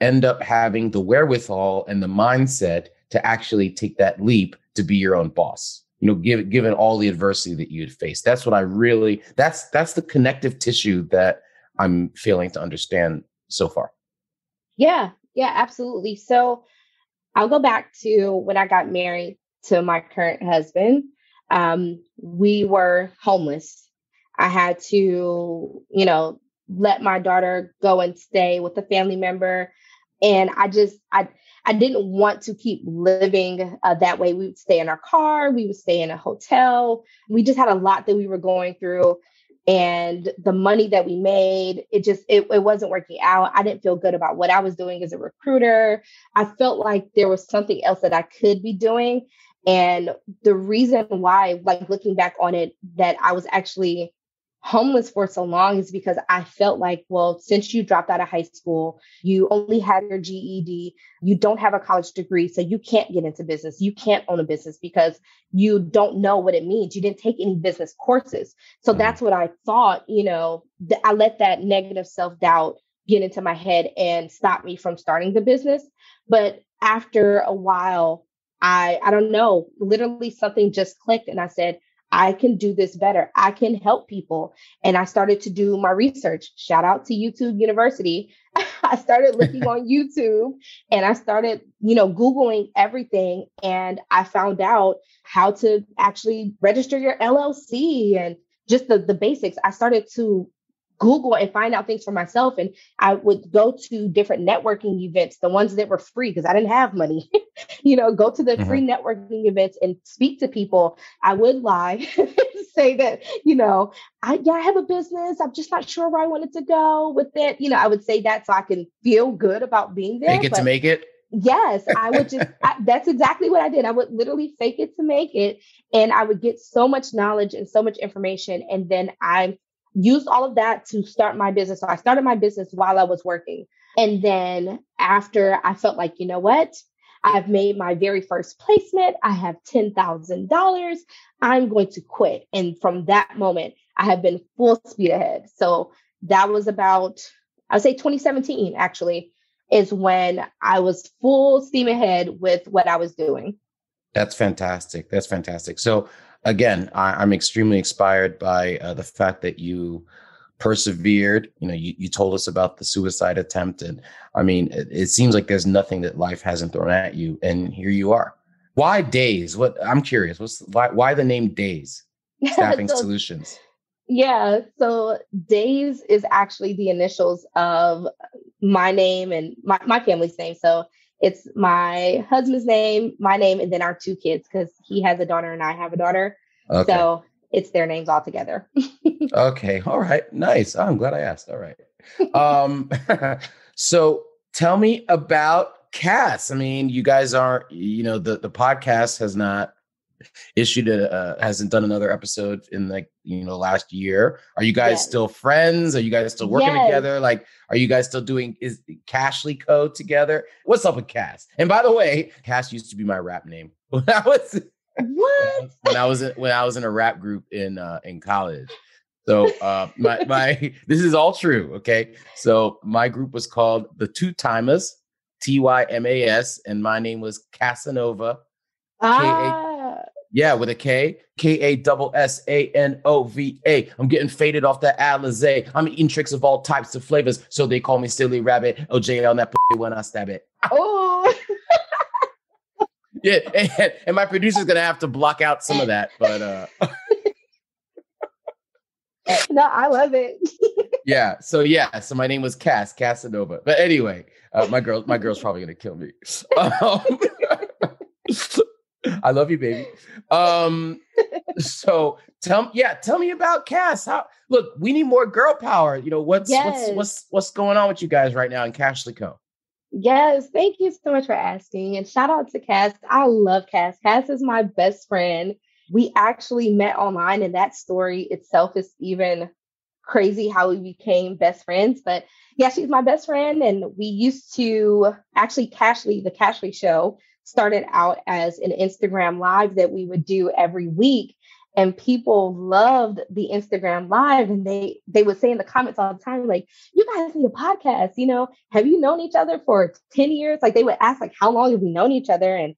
end up having the wherewithal and the mindset to actually take that leap to be your own boss? You know given given all the adversity that you'd faced. That's what i really that's that's the connective tissue that i'm failing to understand so far. Yeah. Yeah absolutely. So i'll go back to when i got married to my current husband. Um, we were homeless i had to you know let my daughter go and stay with a family member and i just i I didn't want to keep living uh, that way. We would stay in our car, we would stay in a hotel. We just had a lot that we were going through. And the money that we made, it just it, it wasn't working out. I didn't feel good about what I was doing as a recruiter. I felt like there was something else that I could be doing. And the reason why, like looking back on it, that I was actually homeless for so long is because I felt like, well, since you dropped out of high school, you only had your GED, you don't have a college degree, so you can't get into business. You can't own a business because you don't know what it means. You didn't take any business courses. So mm-hmm. that's what I thought, you know, th- I let that negative self doubt get into my head and stop me from starting the business. But after a while, I I don't know, literally something just clicked and I said, I can do this better. I can help people. And I started to do my research. Shout out to YouTube University. [LAUGHS] I started looking [LAUGHS] on YouTube and I started, you know, Googling everything. And I found out how to actually register your LLC and just the, the basics. I started to Google and find out things for myself. And I would go to different networking events, the ones that were free because I didn't have money. [LAUGHS] [LAUGHS] you know, go to the mm-hmm. free networking events and speak to people. I would lie [LAUGHS] say that, you know, I yeah, I have a business. I'm just not sure where I wanted to go with it. You know, I would say that so I can feel good about being there. Fake it to make it. Yes, I would just, [LAUGHS] I, that's exactly what I did. I would literally fake it to make it. And I would get so much knowledge and so much information. And then I used all of that to start my business. So I started my business while I was working. And then after I felt like, you know what? I've made my very first placement. I have $10,000. I'm going to quit. And from that moment, I have been full speed ahead. So that was about, I would say 2017 actually, is when I was full steam ahead with what I was doing. That's fantastic. That's fantastic. So again, I, am extremely inspired by uh, the fact that you persevered. You know, you, you told us about the suicide attempt, and I mean, it, it seems like there's nothing that life hasn't thrown at you, and here you are. Why Daze? What I'm curious. What's why? Why the name Daze [LAUGHS] Staffing so, Solutions? Yeah, so Daze is actually the initials of my name and my, my family's name. So it's my husband's name, my name, and then our two kids because he has a daughter and I have a daughter. Okay. So it's their names all together. [LAUGHS] okay. All right. Nice. I'm glad I asked. All right. Um, [LAUGHS] so tell me about Cass. I mean, you guys are, you know, the the podcast has not issued a uh, hasn't done another episode in like you know last year. Are you guys yes. still friends? Are you guys still working yes. together? Like, are you guys still doing is Casheley Co together? What's up with Cass? And by the way, Cass used to be my rap name [LAUGHS] when I was what when I was in, when I was in a rap group in uh, in college. So uh, my [LAUGHS] my [LAUGHS] this is all true. Okay, so my group was called the Two Timers, T Y M A S, and my name was Casanova. Ah. Yeah, with a K, K A double S A N O V A. I'm getting faded off that Alizé. I'm eating tricks of all types of flavors, so they call me Silly Rabbit. OJ on that when I stab it. Oh. [LAUGHS] yeah, and, and, my producer's gonna have to block out some of that, but uh [LAUGHS] no, I love it. [LAUGHS] yeah. So yeah. So my name was Cass Casanova. But anyway, uh, my girl, my girl's probably gonna kill me. Um, [LAUGHS] I love you, baby. Um, so tell yeah, tell me about Cass. How look, we need more girl power. You know, what's yes. what's what's what's going on with you guys right now in Casheley Co? Yes, thank you so much for asking. And shout out to Cass. I love Cass. Cass is my best friend we actually met online, and that story itself is even crazy how we became best friends. But yeah, she's my best friend, and we used to actually Casheley, the Casheley show started out as an Instagram live that we would do every week. And people loved the Instagram live, and they they would say in the comments all the time, like, "You guys need a podcast." You know, have you known each other for ten years? Like they would ask, like, "How long have we known each other?" And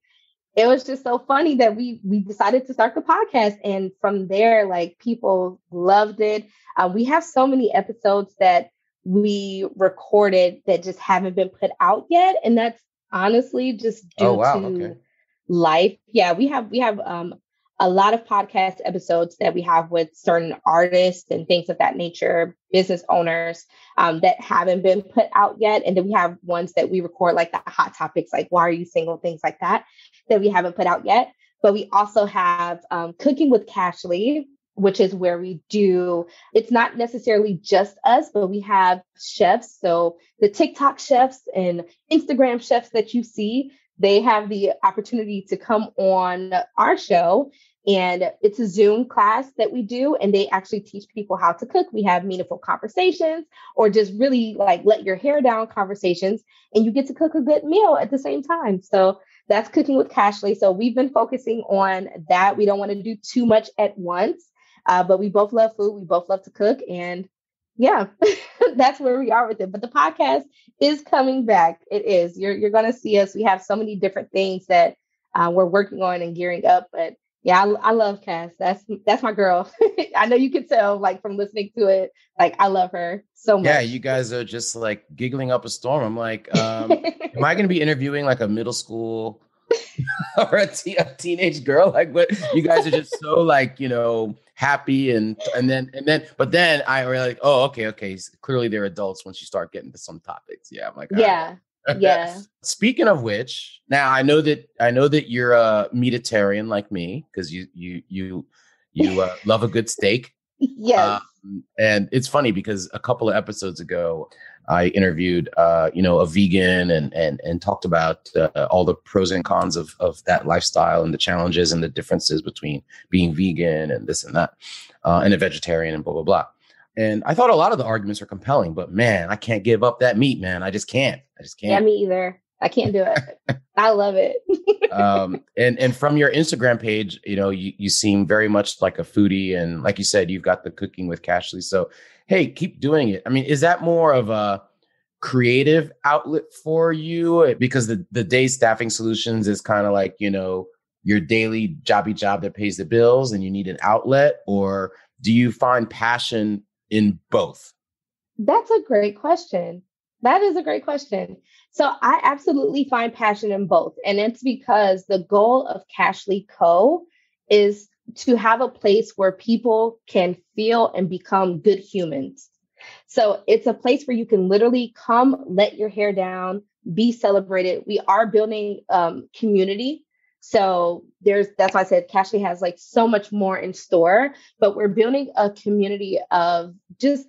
it was just so funny that we we decided to start the podcast and from there like people loved it uh, we have so many episodes that we recorded that just haven't been put out yet and that's honestly just due oh, wow. to okay. life yeah we have we have um a lot of podcast episodes that we have with certain artists and things of that nature, business owners um, that haven't been put out yet. And then we have ones that we record, like the hot topics, like why are you single, things like that, that we haven't put out yet. But we also have um, Cooking with Casheley, which is where we do, it's not necessarily just us, but we have chefs. So the TikTok chefs and Instagram chefs that you see, they have the opportunity to come on our show and it's a Zoom class that we do, and they actually teach people how to cook. We have meaningful conversations or just really like let your hair down conversations, and you get to cook a good meal at the same time. So that's cooking with Casheley. So we've been focusing on that. We don't want to do too much at once, uh, but we both love food. We both love to cook. And yeah, [LAUGHS] that's where we are with it. But the podcast is coming back. It is. You're, you're going to see us. We have so many different things that uh, we're working on and gearing up, but yeah, I, I, love Cass. That's that's my girl. [LAUGHS] I know you can tell, like from listening to it, like I love her so much. Yeah, you guys are just like giggling up a storm. I'm like, um, [LAUGHS] am I going to be interviewing like a middle school [LAUGHS] or a, t- a teenage girl? Like, what? You guys are just so like, you know, happy and and then and then, but then I really like, oh, okay, okay. Clearly, they're adults once you start getting to some topics. Yeah, I'm like, yeah. Yeah. [LAUGHS] Speaking of which, now I know that I know that you're a meatitarian like me because you you you you uh, [LAUGHS] love a good steak. Yes. Um, and it's funny because a couple of episodes ago, I interviewed uh, you know a vegan and and and talked about uh, all the pros and cons of of that lifestyle and the challenges and the differences between being vegan and this and that, uh, and a vegetarian and blah blah blah. And I thought a lot of the arguments are compelling, but man, I can't give up that meat, man. I just can't. I just can't. Yeah, me either. I can't do it. [LAUGHS] I love it. um, [LAUGHS] and and from your Instagram page, you know, you, you seem very much like a foodie, and like you said, you've got the cooking with Casheley. So, hey, keep doing it. I mean, is that more of a creative outlet for you? Because the the Daze staffing solutions is kind of like you know your daily jobby job that pays the bills, and you need an outlet, or do you find passion in both? That's a great question. That is a great question. So I absolutely find passion in both. And it's because the goal of Casheley Co is to have a place where people can feel and become good humans. So it's a place where you can literally come, let your hair down, be celebrated. We are building um, community so there's that's why I said Casheley has like so much more in store, but we're building a community of just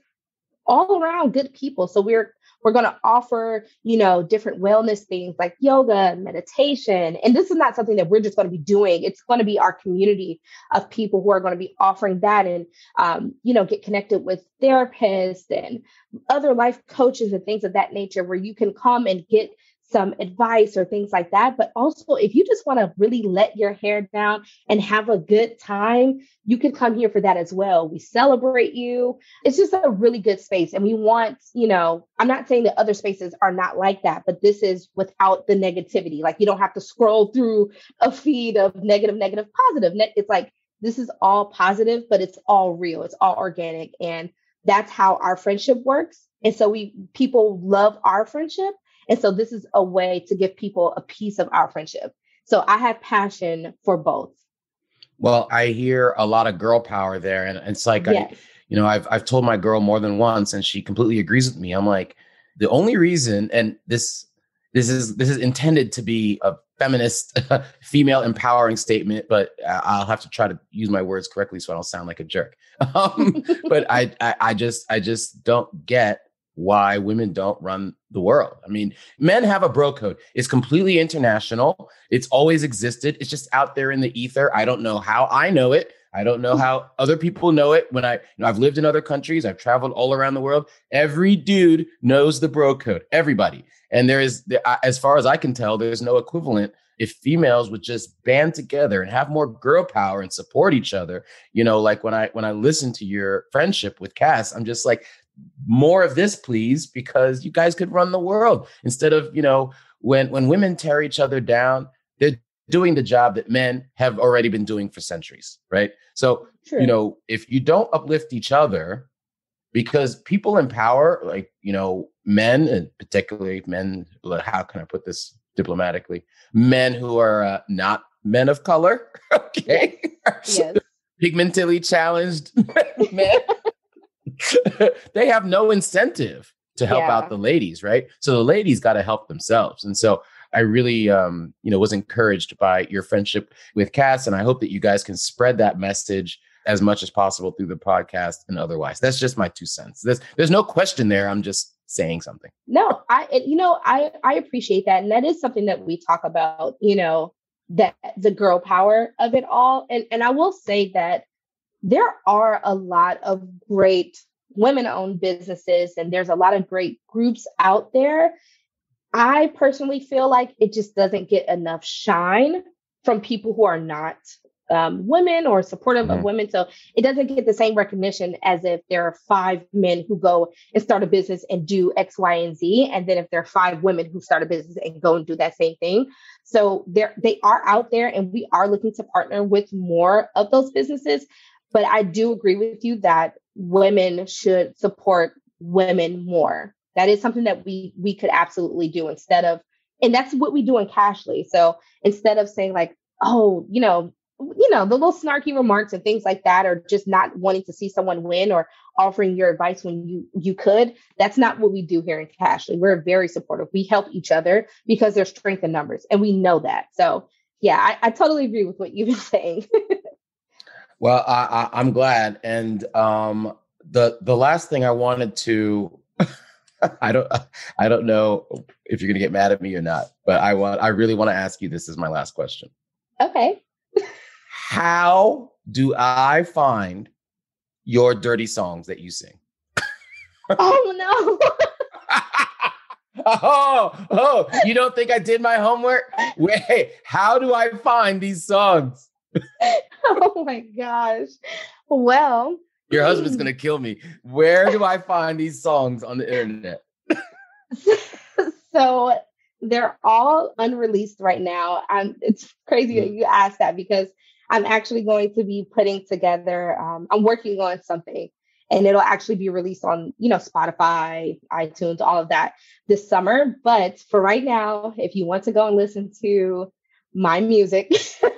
all around good people. So we're we're going to offer, you know, different wellness things like yoga, meditation. And this is not something that we're just going to be doing. It's going to be our community of people who are going to be offering that and, um, you know, get connected with therapists and other life coaches and things of that nature where you can come and get some advice or things like that. But also, if you just want to really let your hair down and have a good time, you can come here for that as well. We celebrate you. It's just a really good space. And we want, you know, I'm not saying that other spaces are not like that, but this is without the negativity. Like you don't have to scroll through a feed of negative, negative, positive. It's like, this is all positive, but it's all real. It's all organic. And that's how our friendship works. And so we people love our friendship and so this is a way to give people a piece of our friendship. So I have passion for both. Well, I hear a lot of girl power there. And it's like, yes. I, you know, I've, I've told my girl more than once and she completely agrees with me. I'm like, the only reason, and this, this is, this is intended to be a feminist, [LAUGHS] female empowering statement, but I'll have to try to use my words correctly so I don't sound like a jerk. [LAUGHS] Um, but I, I, I just, I just don't get why women don't run the world. I mean, men have a bro code. It's completely international. It's always existed. It's just out there in the ether. I don't know how I know it. I don't know how other people know it. When I, you know, I've lived in other countries, I've traveled all around the world. Every dude knows the bro code. Everybody. And there is, as far as I can tell, there's no equivalent. If females would just band together and have more girl power and support each other, you know, like when I when I listen to your friendship with Cass, I'm just like, more of this please because you guys could run the world. Instead of you know when when women tear each other down they're doing the job that men have already been doing for centuries right? So True. you know if you don't uplift each other because people in power like you know men and particularly men how can i put this diplomatically? Men who are uh, not men of color [LAUGHS] okay? Yes. [LAUGHS] pigmentally challenged [LAUGHS] men [LAUGHS] they have no incentive to help yeah. out the ladies, right? So the ladies got to help themselves. And so I really, um, you know, was encouraged by your friendship with Cass, and I hope that you guys can spread that message as much as possible through the podcast and otherwise. That's just my two cents. There's there's no question there. I'm just saying something. No, I you know I I appreciate that, and that is something that we talk about. You know that the girl power of it all, and and I will say that there are a lot of great women owned businesses and there's a lot of great groups out there. I personally feel like it just doesn't get enough shine from people who are not um, women or supportive mm-hmm. of women. So it doesn't get the same recognition as if there are five men who go and start a business and do X, Y, and Z. And then if there are five women who start a business and go and do that same thing. So they're, they are out there and we are looking to partner with more of those businesses. But I do agree with you that women should support women more. That is something that we we could absolutely do instead of, and that's what we do in Casheley. So instead of saying like, oh, you know, you know, the little snarky remarks and things like that, or just not wanting to see someone win or offering your advice when you you could. That's not what we do here in Casheley. We're very supportive. We help each other because there's strength in numbers, and we know that. So yeah, I, I totally agree with what you've been [LAUGHS] saying. Well, I, I, am glad. And um, the the last thing I wanted to, [LAUGHS] I don't I don't know if you're gonna get mad at me or not, but I want I really want to ask you. This is my last question. Okay. How do I find your dirty songs that you sing? oh no. [LAUGHS] oh, oh, you don't think I did my homework? Wait, how do I find these songs? [LAUGHS] oh my gosh. Well, your husband's going to kill me. Where do I find these songs on the internet? [LAUGHS] so they're all unreleased right now. Um, it's crazy that mm. you asked that because I'm actually going to be putting together, um, I'm working on something and it'll actually be released on, you know, Spotify, iTunes, all of that this summer. But for right now, if you want to go and listen to my music, [LAUGHS]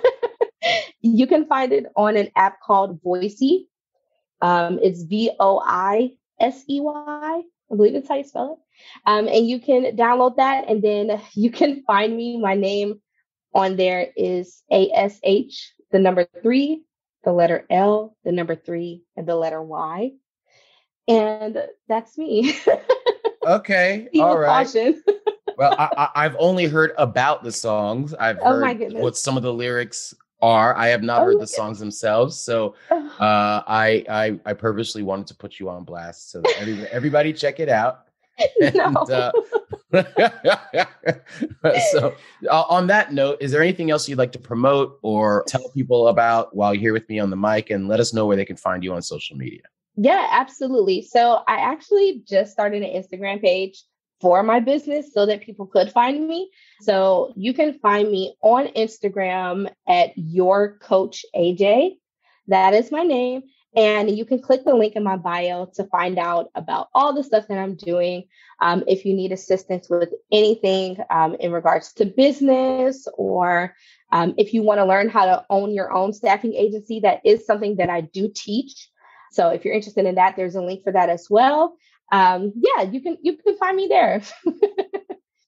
you can find it on an app called Voisey. Um, it's V O I S E Y. I believe it's how you spell it. Um, and you can download that, and then [LAUGHS] you can find me. My name on there is A S H, the number three, the letter L, the number three, and the letter Y. And that's me. [LAUGHS] Okay. All right. well, I, have only heard about the songs. I've oh heard what some of the lyrics are. I have not oh heard the songs themselves, so uh, I, I I purposely wanted to put you on blast so everybody, everybody check it out. [LAUGHS] And, uh, [LAUGHS] so, uh, on that note, is there anything else you'd like to promote or tell people about while you're here with me on the mic, and let us know where they can find you on social media? Yeah, absolutely. So I actually just started an Instagram page for my business so that people could find me. So you can find me on Instagram at your coach AJ. That is my name. And you can click the link in my bio to find out about all the stuff that I'm doing. Um, if you need assistance with anything um, in regards to business, or um, if you want to learn how to own your own staffing agency, that is something that I do teach. So if you're interested in that, there's a link for that as well. Um, yeah, you can you can find me there.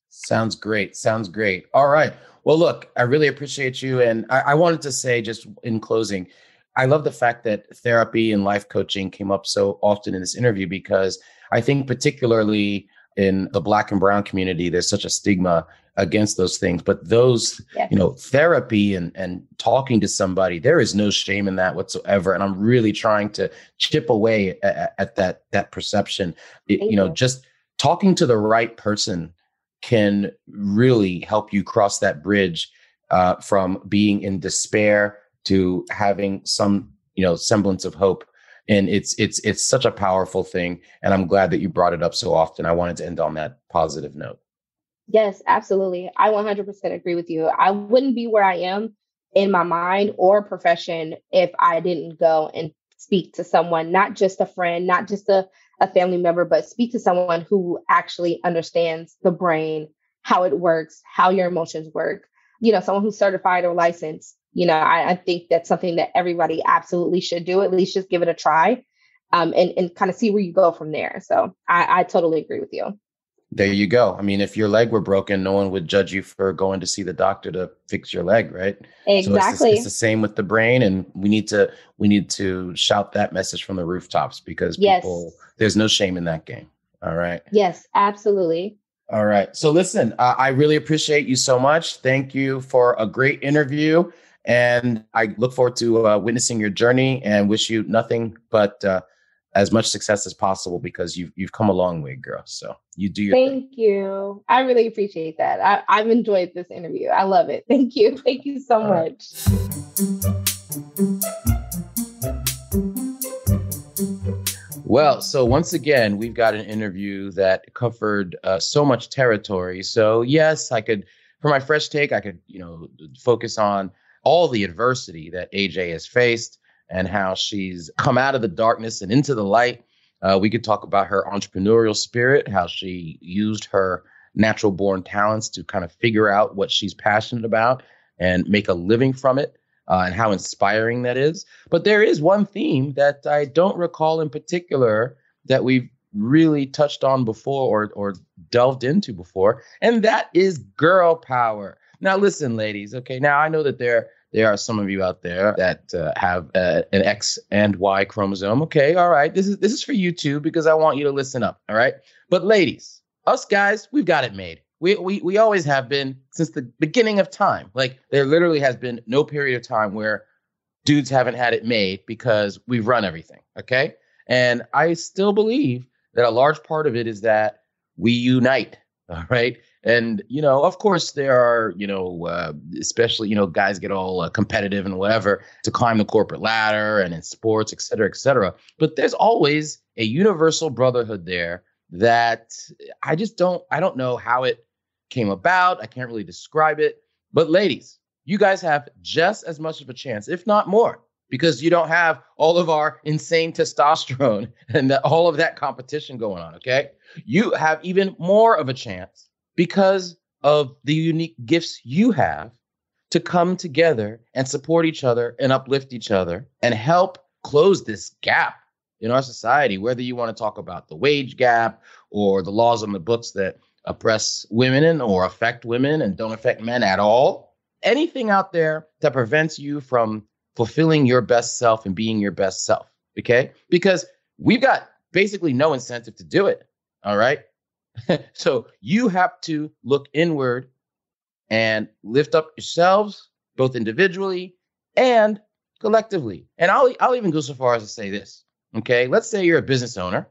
Sounds great. Sounds great. All right. Well, look, I really appreciate you, and I, I wanted to say just in closing, I love the fact that therapy and life coaching came up so often in this interview because I think particularly in the black and brown community there's such a stigma against those things. But those yes. you know therapy and and talking to somebody there is no shame in that whatsoever. And i'm really trying to chip away at, at that that perception. It, you know just talking to the right person can really help you cross that bridge uh, from being in despair to having some you know semblance of hope and it's it's it's such a powerful thing. And i'm glad that you brought it up so often. I wanted to end on that positive note. Yes absolutely. I 100% agree with you. I wouldn't be where i am in my mind or profession if i didn't go and speak to someone not just a friend not just a, a family member but speak to someone who actually understands the brain how it works how your emotions work. You know someone who's certified or licensed you know, I, I, think that's something that everybody absolutely should do. At least just give it a try, um, and and kind of see where you go from there. So I, I totally agree with you. There you go. I mean, if your leg were broken, no one would judge you for going to see the doctor to fix your leg, right? Exactly. So it's, the, it's the same with the brain, and we need to we need to shout that message from the rooftops because yes. people there's no shame in that game. All right. Yes, absolutely. All right. So listen, uh, I really appreciate you so much. Thank you for a great interview. And I look forward to uh, witnessing your journey and wish you nothing but uh, as much success as possible because you've you've come a long way, girl. So you do your Thank thing. you. I really appreciate that. I, I've enjoyed this interview. I love it. [LAUGHS] Thank you. Thank you so All much. Well, so once again, we've got an interview that covered uh, so much territory. So yes, I could, for my fresh take, I could, you know, focus on all the adversity that AJ has faced and how she's come out of the darkness and into the light. Uh, we could talk about her entrepreneurial spirit, how she used her natural born talents to kind of figure out what she's passionate about and make a living from it, uh, and how inspiring that is. But there is one theme that I don't recall in particular that we've really touched on before or, or delved into before, and that is girl power. Now, listen, ladies, okay, now I know that there there are some of you out there that uh, have uh, an X and Y chromosome. Okay, all right. This is this is for you too because I want you to listen up. All right. But ladies, us guys, we've got it made. We we we always have been since the beginning of time. Like there literally has been no period of time where dudes haven't had it made because we've run everything. Okay. And I still believe that a large part of it is that we unite. All right. And, you know, of course, there are, you know, uh, especially, you know, guys get all uh, competitive and whatever to climb the corporate ladder and in sports, et cetera, et cetera. But there's always a universal brotherhood there that I just don't, I don't know how it came about. I can't really describe it. But ladies, you guys have just as much of a chance, if not more, because you don't have all of our insane testosterone [LAUGHS] and the, all of that competition going on. Okay. You have even more of a chance because of the unique gifts you have to come together and support each other and uplift each other and help close this gap in our society, whether you want to talk about the wage gap or the laws on the books that oppress women or affect women and don't affect men at all. Anything out there that prevents you from fulfilling your best self and being your best self. Okay. Because we've got basically no incentive to do it. All right. [LAUGHS] so you have to look inward and lift up yourselves, both individually and collectively. And I'll I'll even go so far as to say this. Okay, let's say you're a business owner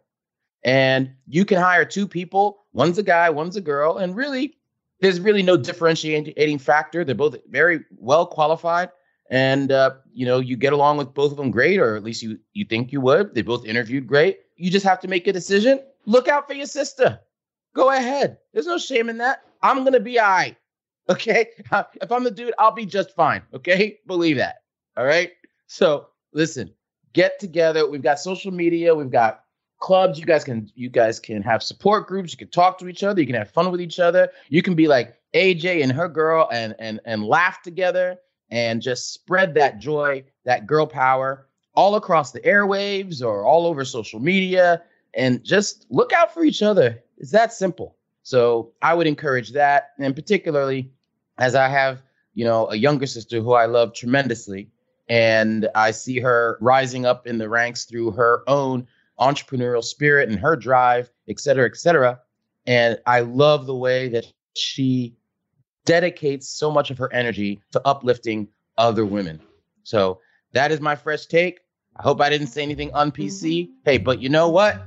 and you can hire two people, one's a guy, one's a girl, and really there's really no differentiating factor. They're both very well qualified. And uh, you know you get along with both of them great or at least you you think you would. They both interviewed great. You just have to make a decision. Look out for your sister go ahead. There's no shame in that. I'm gonna be all right [LAUGHS] okay? [LAUGHS] If i'm the dude i'll be just fine okay? Believe that all right? So listen get together. We've got social media. We've got clubs. You guys can you guys can have support groups. You can talk to each other. You can have fun with each other. You can be like aj and her girl and and and laugh together and just spread that joy, that girl power all across the airwaves or all over social media and just look out for each other. It's that simple. So I would encourage that. And particularly as I have, you know, a younger sister who I love tremendously. And I see her rising up in the ranks through her own entrepreneurial spirit and her drive, et cetera, et cetera. And I love the way that she dedicates so much of her energy to uplifting other women. So that is my fresh take. I hope I didn't say anything on PC. Mm-hmm. Hey, but you know what?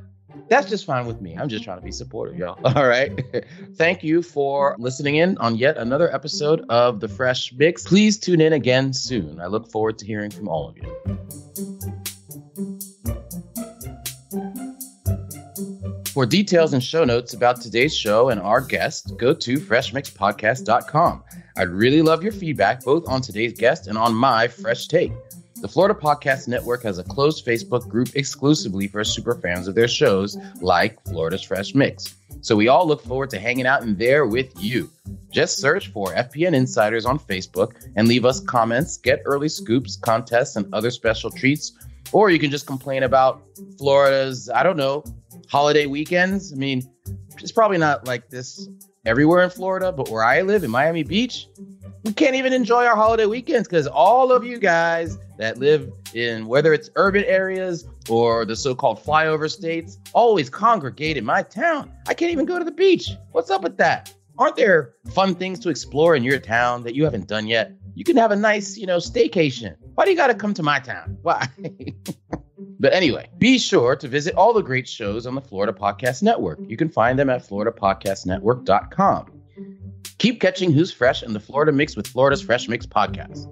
That's just fine with me. I'm just trying to be supportive, y'all. [LAUGHS] All right. [LAUGHS] Thank you for listening in on yet another episode of The Fresh Mix. Please tune in again soon. I look forward to hearing from all of you. For details and show notes about today's show and our guest, go to freshmixpodcast.com. I'd really love your feedback both on today's guest and on my fresh take. The Florida Podcast Network has a closed Facebook group exclusively for super fans of their shows like Florida's Fresh Mix. So we all look forward to hanging out in there with you. Just search for FPN Insiders on Facebook and leave us comments, get early scoops, contests, and other special treats. Or you can just complain about Florida's, I don't know, holiday weekends. I mean, it's probably not like this everywhere in Florida, but where I live in Miami Beach, we can't even enjoy our holiday weekends because all of you guys that live in whether it's urban areas or the so-called flyover states always congregate in my town. I can't even go to the beach. What's up with that? Aren't there fun things to explore in your town that you haven't done yet? You can have a nice, you know, staycation. Why do you got to come to my town? Why? [LAUGHS] But anyway, be sure to visit all the great shows on the Florida Podcast Network. You can find them at floridapodcastnetwork.com. Keep catching Who's Fresh and the Florida Mix with Florida's Fresh Mix podcast.